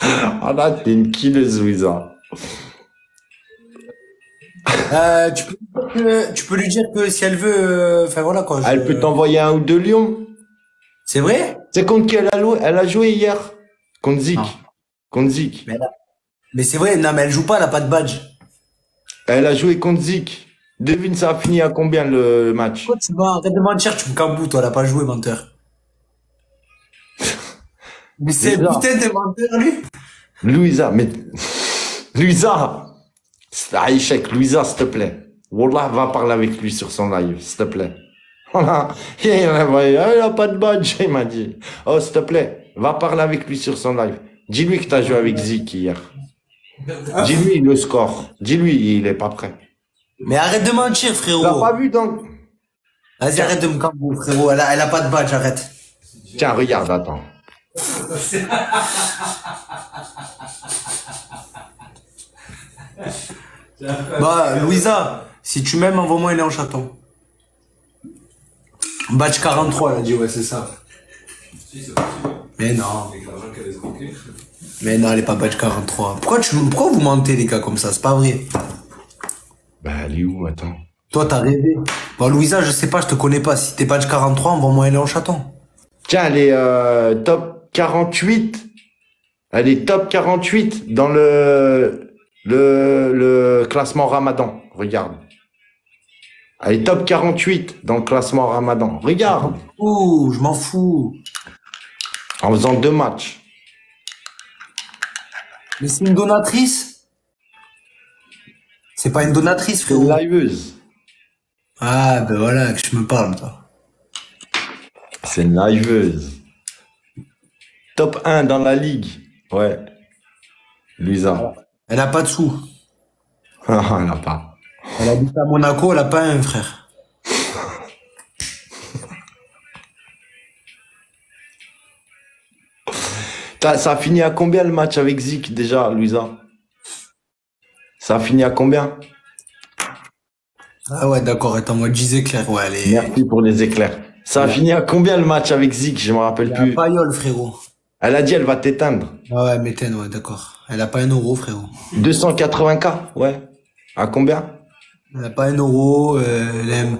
Speaker 2: Ah là, t'es une killeuse, Louisa.
Speaker 1: Euh, tu, peux, que- tu peux lui dire que si elle veut, euh, enfin voilà quoi. je-
Speaker 2: Elle peut t'envoyer un ou deux lions.
Speaker 1: C'est vrai?
Speaker 2: C'est contre qui elle a joué, elle a joué hier? Contre Zik. Contre Zik.
Speaker 1: Mais c'est vrai, non mais elle joue pas, elle a pas de badge.
Speaker 2: Elle a joué contre Zik. Devine, ça a fini à combien le match?
Speaker 1: Pourquoi tu vas arrête de mentir, tu me cabous, toi, elle a pas joué, menteur. (laughs) Mais c'est putain de menteur, lui
Speaker 2: Louisa, mais... (laughs) Louisa C'est un échec. Louisa, s'il te plaît. Wallah, va parler avec lui sur son live, s'il te plaît. (laughs) Voilà. Il a, il a pas de badge, il m'a dit. Oh, s'il te plaît. Va parler avec lui sur son live. Dis-lui que t'as joué avec Zik hier. Dis-lui le score. Dis-lui, il est pas prêt.
Speaker 1: Mais arrête de mentir, frérot.
Speaker 2: pas vu donc
Speaker 1: Vas-y, arrête de me camber, frérot. Elle a, elle a pas de badge, arrête.
Speaker 2: Tiens, regarde, attends. (laughs)
Speaker 1: Bah, Louisa, si tu m'aimes, envoie-moi un en chaton. Badge 43, elle a dit, ouais, c'est ça.
Speaker 6: Si, c'est possible.
Speaker 1: Mais non.
Speaker 6: Avec l'argent qu'elle a escroqué.
Speaker 1: Mais non, elle est pas badge 43. Pourquoi, tu, pourquoi vous mentez, les gars, comme ça? C'est pas vrai.
Speaker 2: Bah, elle est où, attends?
Speaker 1: Toi, t'as rêvé. Bon, Louisa, je sais pas, je te connais pas. Si t'es badge 43, envoie-moi un en chaton.
Speaker 2: Tiens, elle est euh, top 48. Elle est top 48 dans le, le, le classement Ramadan. Regarde. Elle est top 48 dans le classement Ramadan. Regarde.
Speaker 1: Ouh, je m'en fous.
Speaker 2: En faisant deux matchs.
Speaker 1: Mais c'est une donatrice C'est pas une donatrice,
Speaker 2: C'est une
Speaker 1: frérot.
Speaker 2: liveuse.
Speaker 1: Ah, ben voilà, que je me parle, toi.
Speaker 2: C'est une liveuse. Top 1 dans la ligue. Ouais. Luisa.
Speaker 1: Elle a pas de sous. (laughs)
Speaker 2: Elle a pas.
Speaker 1: Elle habite à Monaco, elle a pas un frère.
Speaker 2: Ça a fini à combien le match avec Zik déjà, Luisa Ça a fini à combien?
Speaker 1: Ah ouais, d'accord, attends, moi, disais clair, ouais, elle est...
Speaker 2: Merci pour les éclairs. Ça a fini à combien le match avec Zik? Je me rappelle plus.
Speaker 1: pas yole, frérot.
Speaker 2: Elle a dit elle va t'éteindre.
Speaker 1: Ah ouais, Méten, ouais, d'accord. Elle a pas un euro, frérot.
Speaker 2: 280k Ouais. À combien?
Speaker 1: Elle a pas un euro, euh, elle aime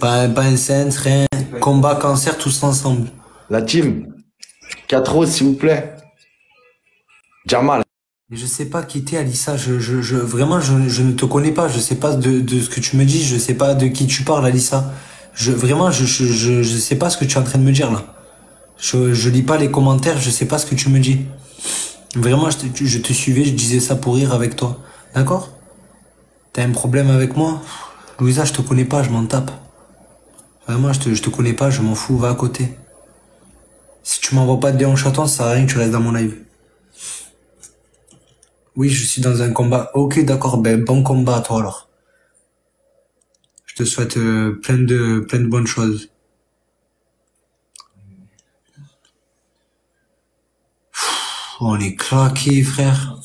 Speaker 1: pas, pas un cent, rien. Combat, cancer, tous ensemble.
Speaker 2: La team? 4 euros s'il vous plaît. Jamal.
Speaker 1: Je sais pas qui t'es, Alissa. Je, je, vraiment, je, je ne te connais pas. Je sais pas de, de ce que tu me dis. Je sais pas de qui tu parles, Alissa. Je, vraiment, je, je, je, sais pas ce que tu es en train de me dire, là. Je, je lis pas les commentaires. Je sais pas ce que tu me dis. Vraiment, je te, je te suivais. Je disais ça pour rire avec toi. D'accord? T'as un problème avec moi? Louisa, je te connais pas. Je m'en tape. Vraiment, je te, je te connais pas. Je m'en fous. Va à côté. Si tu m'envoies pas de Léon Chaton, ça sert à rien que tu restes dans mon live. Oui, je suis dans un combat. Ok, d'accord. Ben, bon combat à toi alors. Je te souhaite euh, plein de plein de bonnes choses. On est claqué, frère.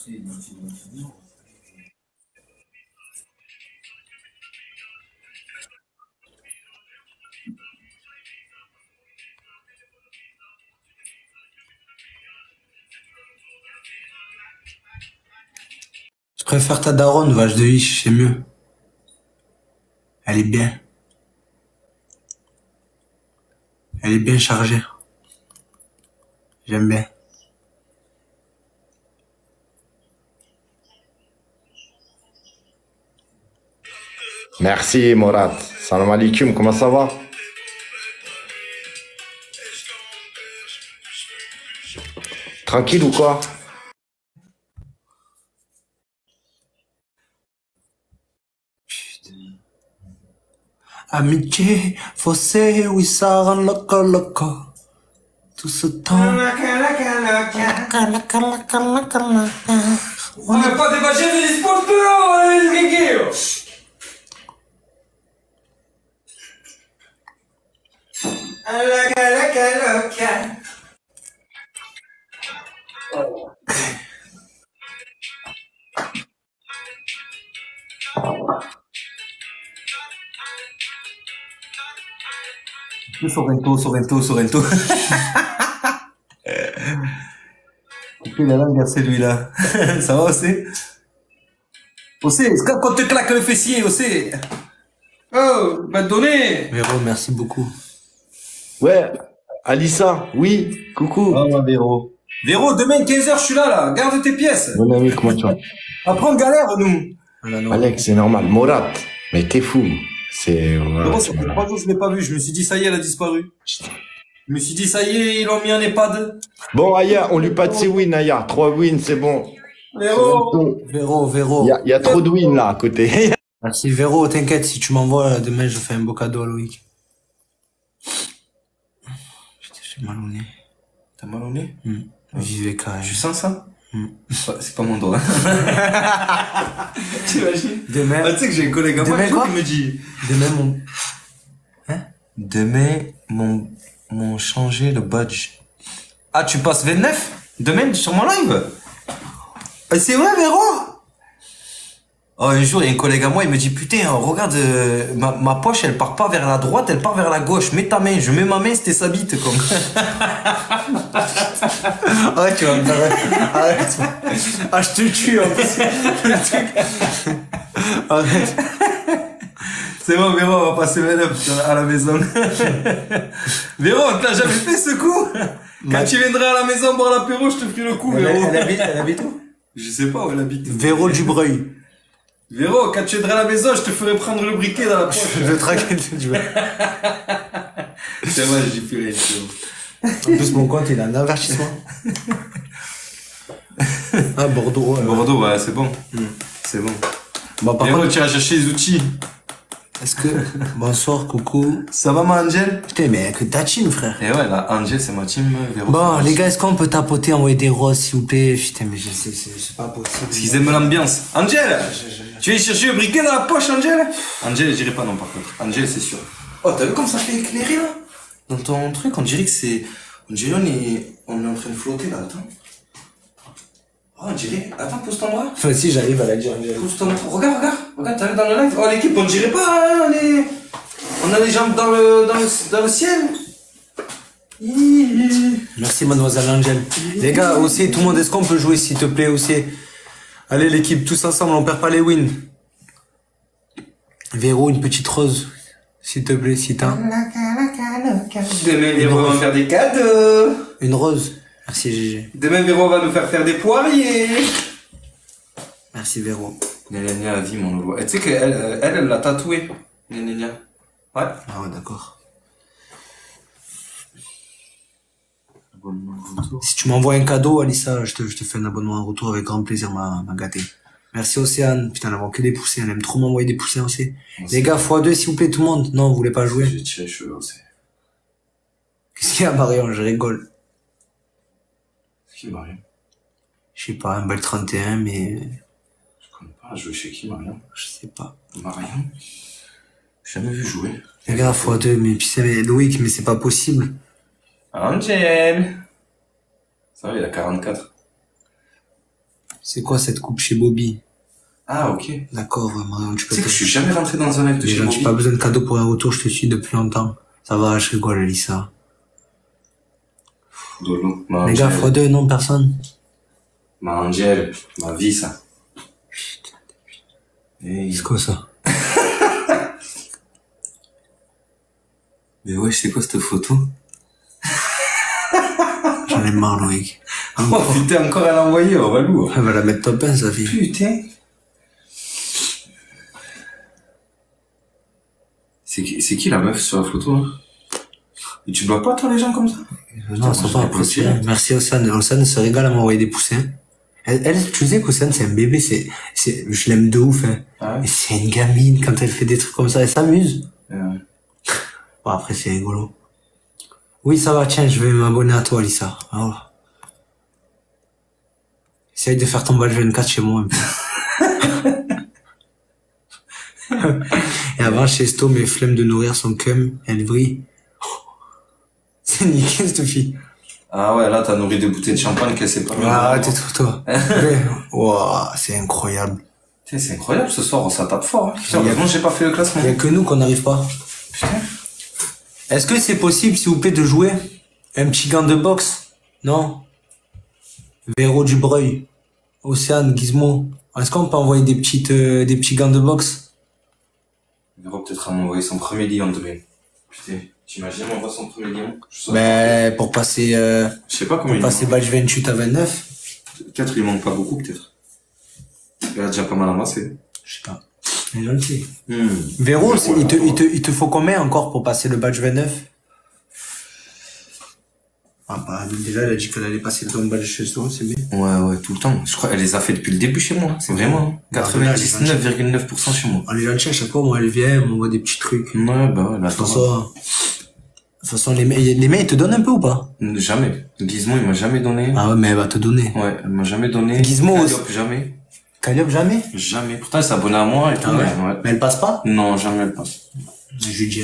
Speaker 1: Préfère ta daronne, vache de riche, c'est mieux. Elle est bien. Elle est bien chargée. J'aime bien.
Speaker 2: Merci Morat. Salam alaikum, comment ça va? Tranquille ou quoi?
Speaker 1: Amitié, fossé, oui, ça rend loco, loco. Tout ce temps.
Speaker 5: On n'a pas débattu des sports les
Speaker 1: Sorrento, Sorrento, Sorrento. (laughs) Il a langue c'est lui là. (laughs) Ça va aussi Aussi, c'est quand on te claque le fessier aussi.
Speaker 5: Oh, va te donner.
Speaker 1: Véro, merci beaucoup.
Speaker 2: Ouais, Alissa, oui, coucou.
Speaker 1: Ah, Véro. Véro, demain 15h, je suis là, là. Garde tes pièces.
Speaker 2: Mon ami, comment tu vas?
Speaker 1: Après, on galère, nous. Non.
Speaker 2: Alex, c'est normal. Morat, mais t'es fou. C'est... voilà,
Speaker 1: ça fait trois jours je l'ai pas vu. Je me suis dit, ça y est, elle a disparu. Je me suis dit, ça y est, ils l'ont mis en EHPAD.
Speaker 2: Bon, Aya, on lui passe ses wins, Aya. Trois wins, c'est bon.
Speaker 1: Véro. Véro, Véro.
Speaker 2: Il y a, il y a trop de wins là à côté. (laughs)
Speaker 1: Merci Véro, t'inquiète, si tu m'envoies là, demain, je fais un beau cadeau à Loïc. Putain, j'ai mal au nez.
Speaker 3: T'as mal au nez
Speaker 1: Viveka.
Speaker 3: Tu sens ça. C'est pas- C'est pas mon doigt. (laughs) T'imagines
Speaker 1: Demain,
Speaker 3: Ah, tu sais que j'ai un collègue à moi il me dit
Speaker 1: demain, mon...
Speaker 3: Demain, mon, mon changé le badge. Ah, tu passes 29 Demain sur mon live? Ah, C'est vrai, Véro? Un jour, il y a un collègue à moi, il me dit Putain, regarde, euh, ma, ma poche, elle part pas vers la droite, elle part vers la gauche. Mets ta main, je mets ma main, c'était sa bite, comme.
Speaker 1: Arrête, (laughs) tu vas me. Arrête. Ah, je te tue, en plus. Le truc. Arrête.
Speaker 3: C'est bon, Véro, on va passer 29 à la maison. Véro, on l'a jamais fait ce coup Quand tu viendras à la maison boire l'apéro, je te ferai le coup,
Speaker 1: Elle,
Speaker 3: Véro.
Speaker 1: elle habite, elle habite où?
Speaker 3: Je sais pas où elle habite.
Speaker 1: Véro Dubreuil.
Speaker 3: Véro, quand tu viendras à la maison, je te ferai prendre le briquet dans la poche.
Speaker 1: Je vais traquer le Dubreuil.
Speaker 3: C'est vrai, j'ai plus rien.
Speaker 1: En plus, mon compte, il a un avertissement. Ah, Bordeaux. ouais.
Speaker 3: Bordeaux, ouais, c'est bon. C'est bon.
Speaker 1: Bah, par
Speaker 3: Véro,
Speaker 1: contre,
Speaker 3: tu vas chercher les outils.
Speaker 1: Est-ce que... (laughs) Bonsoir, coucou.
Speaker 3: Ça va, ma Angel?
Speaker 1: Putain, mais que ta team, frère.
Speaker 3: Et ouais, là, Angel, c'est ma team. Véro,
Speaker 1: Bon, les gars, est-ce qu'on peut tapoter, envoyer des roses, s'il vous plaît? Putain, mais je sais, c'est pas possible.
Speaker 3: Parce qu'ils aiment l'ambiance. Angel Tu vas chercher le briquet dans la poche, Angel? Angel, je dirais pas non, par contre. Angel, c'est sûr. Oh, t'as vu comme ça fait éclairer, là? Dans ton truc, on dirait que c'est... On dirait on est... On est en train de flotter, là, attends. Oh, on dirait... Attends, pose ton bras.
Speaker 1: Enfin, si, j'arrive à la dire.
Speaker 3: Pose ton bras. Regarde, regarde. Regarde, t'as vu dans le live? Oh, l'équipe, on dirait pas, hein, on est... On a les jambes dans le, dans le, dans le ciel.
Speaker 1: Merci, mademoiselle Angel. Les gars, aussi, tout le monde, est-ce qu'on peut jouer, s'il te plaît, aussi? Allez, l'équipe, tous ensemble, on perd pas les wins. Véro, une petite rose, s'il te plaît, si t'as.
Speaker 3: Demain, Véro va me faire des cadeaux.
Speaker 1: Une rose. Merci, Gégé.
Speaker 3: Demain, Véro va nous faire faire des poiriers.
Speaker 1: Merci, Véro.
Speaker 3: Gna gna, vie, mon loulou. Et tu sais qu'elle, euh, elle, elle l'a tatoué. Gna. Ouais.
Speaker 1: Ah ouais, d'accord. Si tu m'envoies un cadeau, Alissa, je te, je te fais un abonnement en retour avec grand plaisir, ma, ma gâtée. Merci Océane. Putain, elle envoie que des poussins. Elle aime trop m'envoyer des poussins aussi. Les gars, x2, s'il vous plaît, tout le monde. Non, vous voulez pas jouer?
Speaker 3: J'ai tiré les cheveux aussi.
Speaker 1: Qu'est-ce qu'il y a, Marion? Je rigole.
Speaker 3: C'est qui, Marion?
Speaker 1: Je sais pas, un bel 31, mais
Speaker 3: Je connais pas. Jouer chez qui, Marion?
Speaker 1: Je sais pas.
Speaker 3: Marion? J'ai jamais vu jouer.
Speaker 1: Les gars, x2, mais putain, mais Loïc, mais c'est pas possible.
Speaker 3: Angel Ça va, il a 44.
Speaker 1: C'est quoi cette coupe chez Bobby?
Speaker 3: Ah, ok.
Speaker 1: D'accord, ouais, Marion, tu
Speaker 3: Tu
Speaker 1: peux
Speaker 3: sais que je suis jamais rentré dans un live de
Speaker 1: Les
Speaker 3: chez Bobby.
Speaker 1: j'ai pas besoin de cadeau pour un retour, je te suis depuis longtemps. Ça va, je rigole, Alissa.
Speaker 3: Dolo. Ma
Speaker 1: Les gars,
Speaker 3: Angel.
Speaker 1: x2, non, personne.
Speaker 3: Ma Angel. Ma vie, ça.
Speaker 1: C'est quoi ça? (laughs)
Speaker 3: Mais ouais, c'est quoi cette photo (laughs)
Speaker 1: J'en ai marre, Loïc.
Speaker 3: Oh putain, encore à l'envoyer, on va lourd.
Speaker 1: Elle va la mettre top 1, sa fille.
Speaker 3: Putain. C'est qui, qui la meuf sur la photo là? Et tu bloques pas toi les gens comme ça?
Speaker 1: Non, ça
Speaker 3: bloqué.
Speaker 1: c'est- Merci, Océane. Océane se régale à m'envoyer des poussins. Elle, elle, tu sais qu'Océane, c'est un bébé, c'est, c'est, je l'aime de ouf, hein.
Speaker 3: Ah
Speaker 1: c'est une gamine, quand elle fait des trucs comme ça, elle s'amuse.
Speaker 3: ouais.
Speaker 1: Bon, après, c'est rigolo. Oui, ça va, tiens, je vais m'abonner à toi, Lisa. Oh. Essaye de faire ton badge 24 chez moi un peu. (laughs) Et avant, chez Sto, mes flemmes de nourrir son cum, elle brille. C'est nickel, cette fille.
Speaker 3: Ah ouais, là t'as nourri des bouteilles de champagne qu'elle sait pas.
Speaker 1: Ah, tais tout, toi. (laughs) Ouais. Wow, c'est incroyable.
Speaker 3: C'est incroyable ce soir, ça tape fort. Hein. Putain, heureusement, j'ai pas fait le classement.
Speaker 1: Il y a que nous qu'on n'arrive pas.
Speaker 3: Putain.
Speaker 1: Est-ce que c'est possible, s'il vous plaît, de jouer un petit gant de boxe? Non Véro Dubreuil, Océane, Gizmo. Est-ce qu'on peut envoyer des petites, euh, des petits gants de boxe?
Speaker 3: Véro peut-être à m'envoyer son premier lion demain. Putain, t'imagines m'envoie son premier lion Je sais-
Speaker 1: Ben, pour passer, euh,
Speaker 3: Je sais pas
Speaker 1: pour
Speaker 3: combien il
Speaker 1: passer badge 28 à 29
Speaker 3: Peut-être il manque pas beaucoup peut-être. Il a déjà pas mal amassé.
Speaker 1: Je sais pas. Il est gentil.
Speaker 3: Hmm.
Speaker 1: Véro, il, te, il, te, il te faut combien encore pour passer le badge 29 Ah bah, déjà, elle a dit qu'elle allait passer le badge chez toi, c'est bien.
Speaker 3: Ouais, ouais, tout le temps. Je crois qu'elle les a fait depuis le début chez moi. C'est vraiment hein.
Speaker 1: Bah,
Speaker 3: 99,9% chez moi.
Speaker 1: Elle est gentille à chaque fois, moi, elle vient, elle m'envoie des petits trucs.
Speaker 3: Ouais, bah ouais, là,
Speaker 1: Ça, toute façon, les, mecs- les mecs, ils te donnent un peu ou pas?
Speaker 3: Jamais. Gizmo, il m'a jamais donné.
Speaker 1: Ah ouais, mais elle va te donner.
Speaker 3: Ouais, elle m'a jamais donné.
Speaker 1: Gizmo,
Speaker 3: Calliope, jamais.
Speaker 1: Calliope, jamais?
Speaker 3: Jamais. Pourtant, elle s'est abonnée à moi et tout.
Speaker 1: Ah ouais.
Speaker 3: mais ouais.
Speaker 1: Mais elle passe pas?
Speaker 3: Non, jamais elle passe.
Speaker 1: Je lui dis.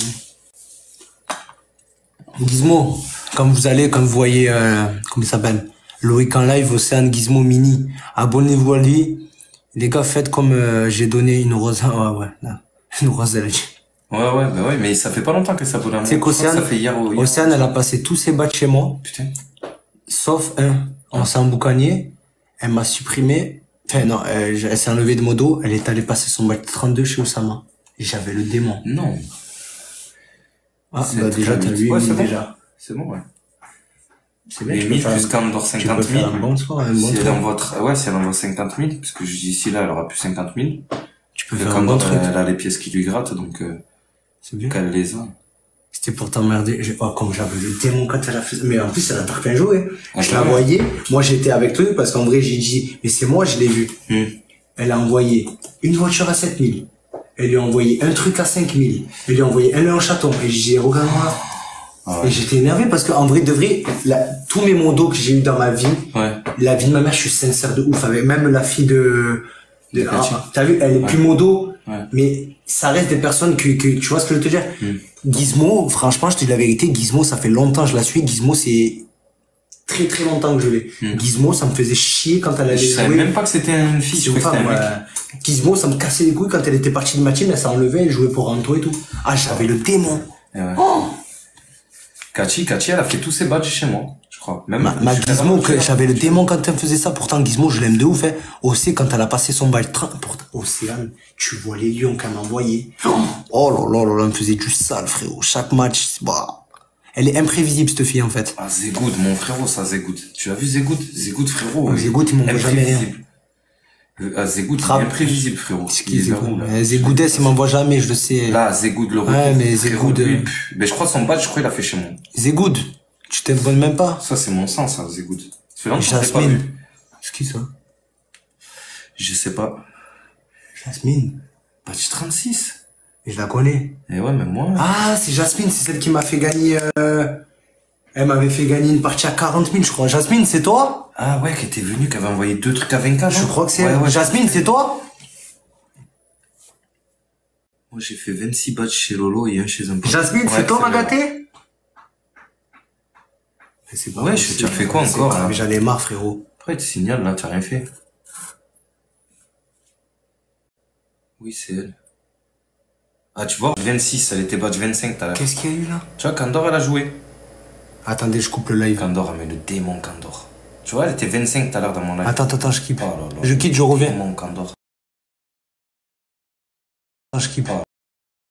Speaker 1: Gizmo, quand vous allez, quand vous voyez, euh, comment il s'appelle? Loïc en live, Océane Gizmo Mini, abonnez-vous à lui. Les gars, faites comme euh, j'ai donné une rose. Ah ouais, ouais. (laughs) Une rose, elle a dit.
Speaker 3: Ouais, ouais, bah ouais, mais ça fait pas longtemps s'est abonnée à moi.
Speaker 1: C'est
Speaker 3: Je que
Speaker 1: qu'Océane,
Speaker 3: Ça fait hier ou hier.
Speaker 1: Océane, elle a passé tous ses badges chez moi,
Speaker 3: Putain.
Speaker 1: sauf un. On s'est emboucané, elle m'a supprimé. Enfin, non, elle s'est enlevée de modo, elle est allée passer son badge 32 chez Osama. J'avais le démon.
Speaker 3: Non.
Speaker 1: Ah, bah déjà, t'as vu,
Speaker 3: Ouais, c'est
Speaker 1: est
Speaker 3: bon.
Speaker 1: déjà.
Speaker 3: C'est bon, ouais.
Speaker 1: C'est bien,
Speaker 3: Les
Speaker 1: tu peux
Speaker 3: 1000
Speaker 1: faire
Speaker 3: plus
Speaker 1: un-
Speaker 3: Candor
Speaker 1: tu peux
Speaker 3: 50 000.
Speaker 1: faire un bon score, un bon
Speaker 3: si elle envoie, ouais, si elle envoie 50 000, parce que d'ici là, elle aura plus 50 000.
Speaker 1: Tu peux faire un bon truc.
Speaker 3: elle a les pièces qui lui grattent, donc, euh,
Speaker 1: C'est bien.
Speaker 3: les.
Speaker 1: C'était pour t'emmerder. J'ai- Oh, comme j'avais le démon quand elle a fait. Mais en plus, elle a pas bien joué.
Speaker 3: Ah,
Speaker 1: je
Speaker 3: bah
Speaker 1: la
Speaker 3: ouais.
Speaker 1: voyais. Moi, j'étais avec lui parce qu'en vrai, j'ai dit, mais c'est moi, je l'ai vu.
Speaker 3: Hmm.
Speaker 1: Elle a envoyé une voiture à 7000. Elle lui a envoyé un truc à 5000. Elle lui a envoyé un lion chaton. Et j'ai dit, regarde-moi.
Speaker 3: Ah ouais.
Speaker 1: Et j'étais énervé parce qu'en vrai, de vrai, la- tous mes mondos que j'ai eu dans ma vie,
Speaker 3: Ouais.
Speaker 1: la vie de ma mère, je suis sincère de ouf. Avec même la fille de, de ah, t'as vu, elle est plus modo,
Speaker 3: Ouais.
Speaker 1: mais ça reste des personnes que, que tu vois ce que je veux te dire?
Speaker 3: Hmm.
Speaker 1: Gizmo, franchement, je te dis la vérité, Gizmo, ça fait longtemps que je la suis. Gizmo, c'est très très longtemps que je l'ai.
Speaker 3: Hmm.
Speaker 1: Gizmo, ça me faisait chier quand elle allait
Speaker 3: Je savais même pas que c'était une fille, je croyais que c'était un
Speaker 1: femme,
Speaker 3: mec.
Speaker 1: Gizmo, ça me cassait les couilles quand elle était partie de ma team, elle s'est enlevée, elle jouait pour Ranto et tout. Ah, j'avais le démon.
Speaker 3: Et ouais.
Speaker 1: Oh
Speaker 3: Kachi, Kachi, elle a fait tous ses badges chez moi, Même,
Speaker 1: Ma, ma Gizmo, j'avais le démon quand elle me faisait ça. Pourtant, Gizmo, je l'aime de ouf. Hein. Aussi, quand elle a passé son bail train, pourtant, Océane, tu vois les lions qu'elle m'a envoyés. Oh là là là là, elle me faisait du sale, frérot. Chaque match, bah, elle est imprévisible, cette fille, en fait.
Speaker 3: Ah, Zegoud, mon frérot, ça, Zegoud. Tu as vu Zegoud Zegoud, frérot.
Speaker 1: Ah, Zegoud, il m'envoie jamais rien.
Speaker 3: Ah, Zegoud, il est imprévisible, frérot.
Speaker 1: C'est qui,
Speaker 3: là.
Speaker 1: Eh, il m'envoie jamais, je le sais.
Speaker 3: Là, Zegoud, le retour.
Speaker 1: Ouais, mais
Speaker 3: lui,
Speaker 1: euh,
Speaker 3: Mais je crois son badge, je crois, il a fait chez moi.
Speaker 1: Zegoud, tu t'abonnes même pas
Speaker 3: Ça, c'est mon sens, ça, Zegoud. Ça fait longtemps que je pas vu.
Speaker 1: C'est qui, ça?
Speaker 3: Je sais pas.
Speaker 1: Jasmine?
Speaker 3: Badge 36.
Speaker 1: Et je la connais.
Speaker 3: Eh ouais, mais moi.
Speaker 1: Ah, c'est Jasmine, c'est celle qui m'a fait gagner, euh... Elle m'avait fait gagner une partie à 40 000, je crois. Jasmine, c'est toi?
Speaker 3: Ah ouais, qui était venu, qui avait envoyé deux trucs à 24.
Speaker 1: Je crois que c'est
Speaker 3: Ouais,
Speaker 1: elle.
Speaker 3: ouais.
Speaker 1: Jasmine, c'est toi?
Speaker 3: Moi, j'ai fait 26 badges chez Lolo et un chez un pote.
Speaker 1: Jasmine,
Speaker 3: Ouais,
Speaker 1: c'est toi, ma gâtée? Mais c'est pas
Speaker 3: Ouais,
Speaker 1: possible.
Speaker 3: tu as fait quoi encore,
Speaker 1: pas-
Speaker 3: là
Speaker 1: Mais j'en ai marre, frérot.
Speaker 3: Après, tu signales, là, t'as rien fait. Oui, c'est elle. Ah, tu vois, 26, elle était badge 25 tout à l'heure.
Speaker 1: Qu'est-ce qu'il y a eu, là
Speaker 3: Tu vois, Kandor, elle a joué.
Speaker 1: Attendez, je coupe le live.
Speaker 3: Kandor, mais le démon Kandor. Tu vois, elle était 25 tout à l'heure dans mon live.
Speaker 1: Attends, attends, attends, je quitte.
Speaker 3: Oh.
Speaker 1: Je quitte, je reviens.
Speaker 3: Démon Kandor.
Speaker 1: Je quitte.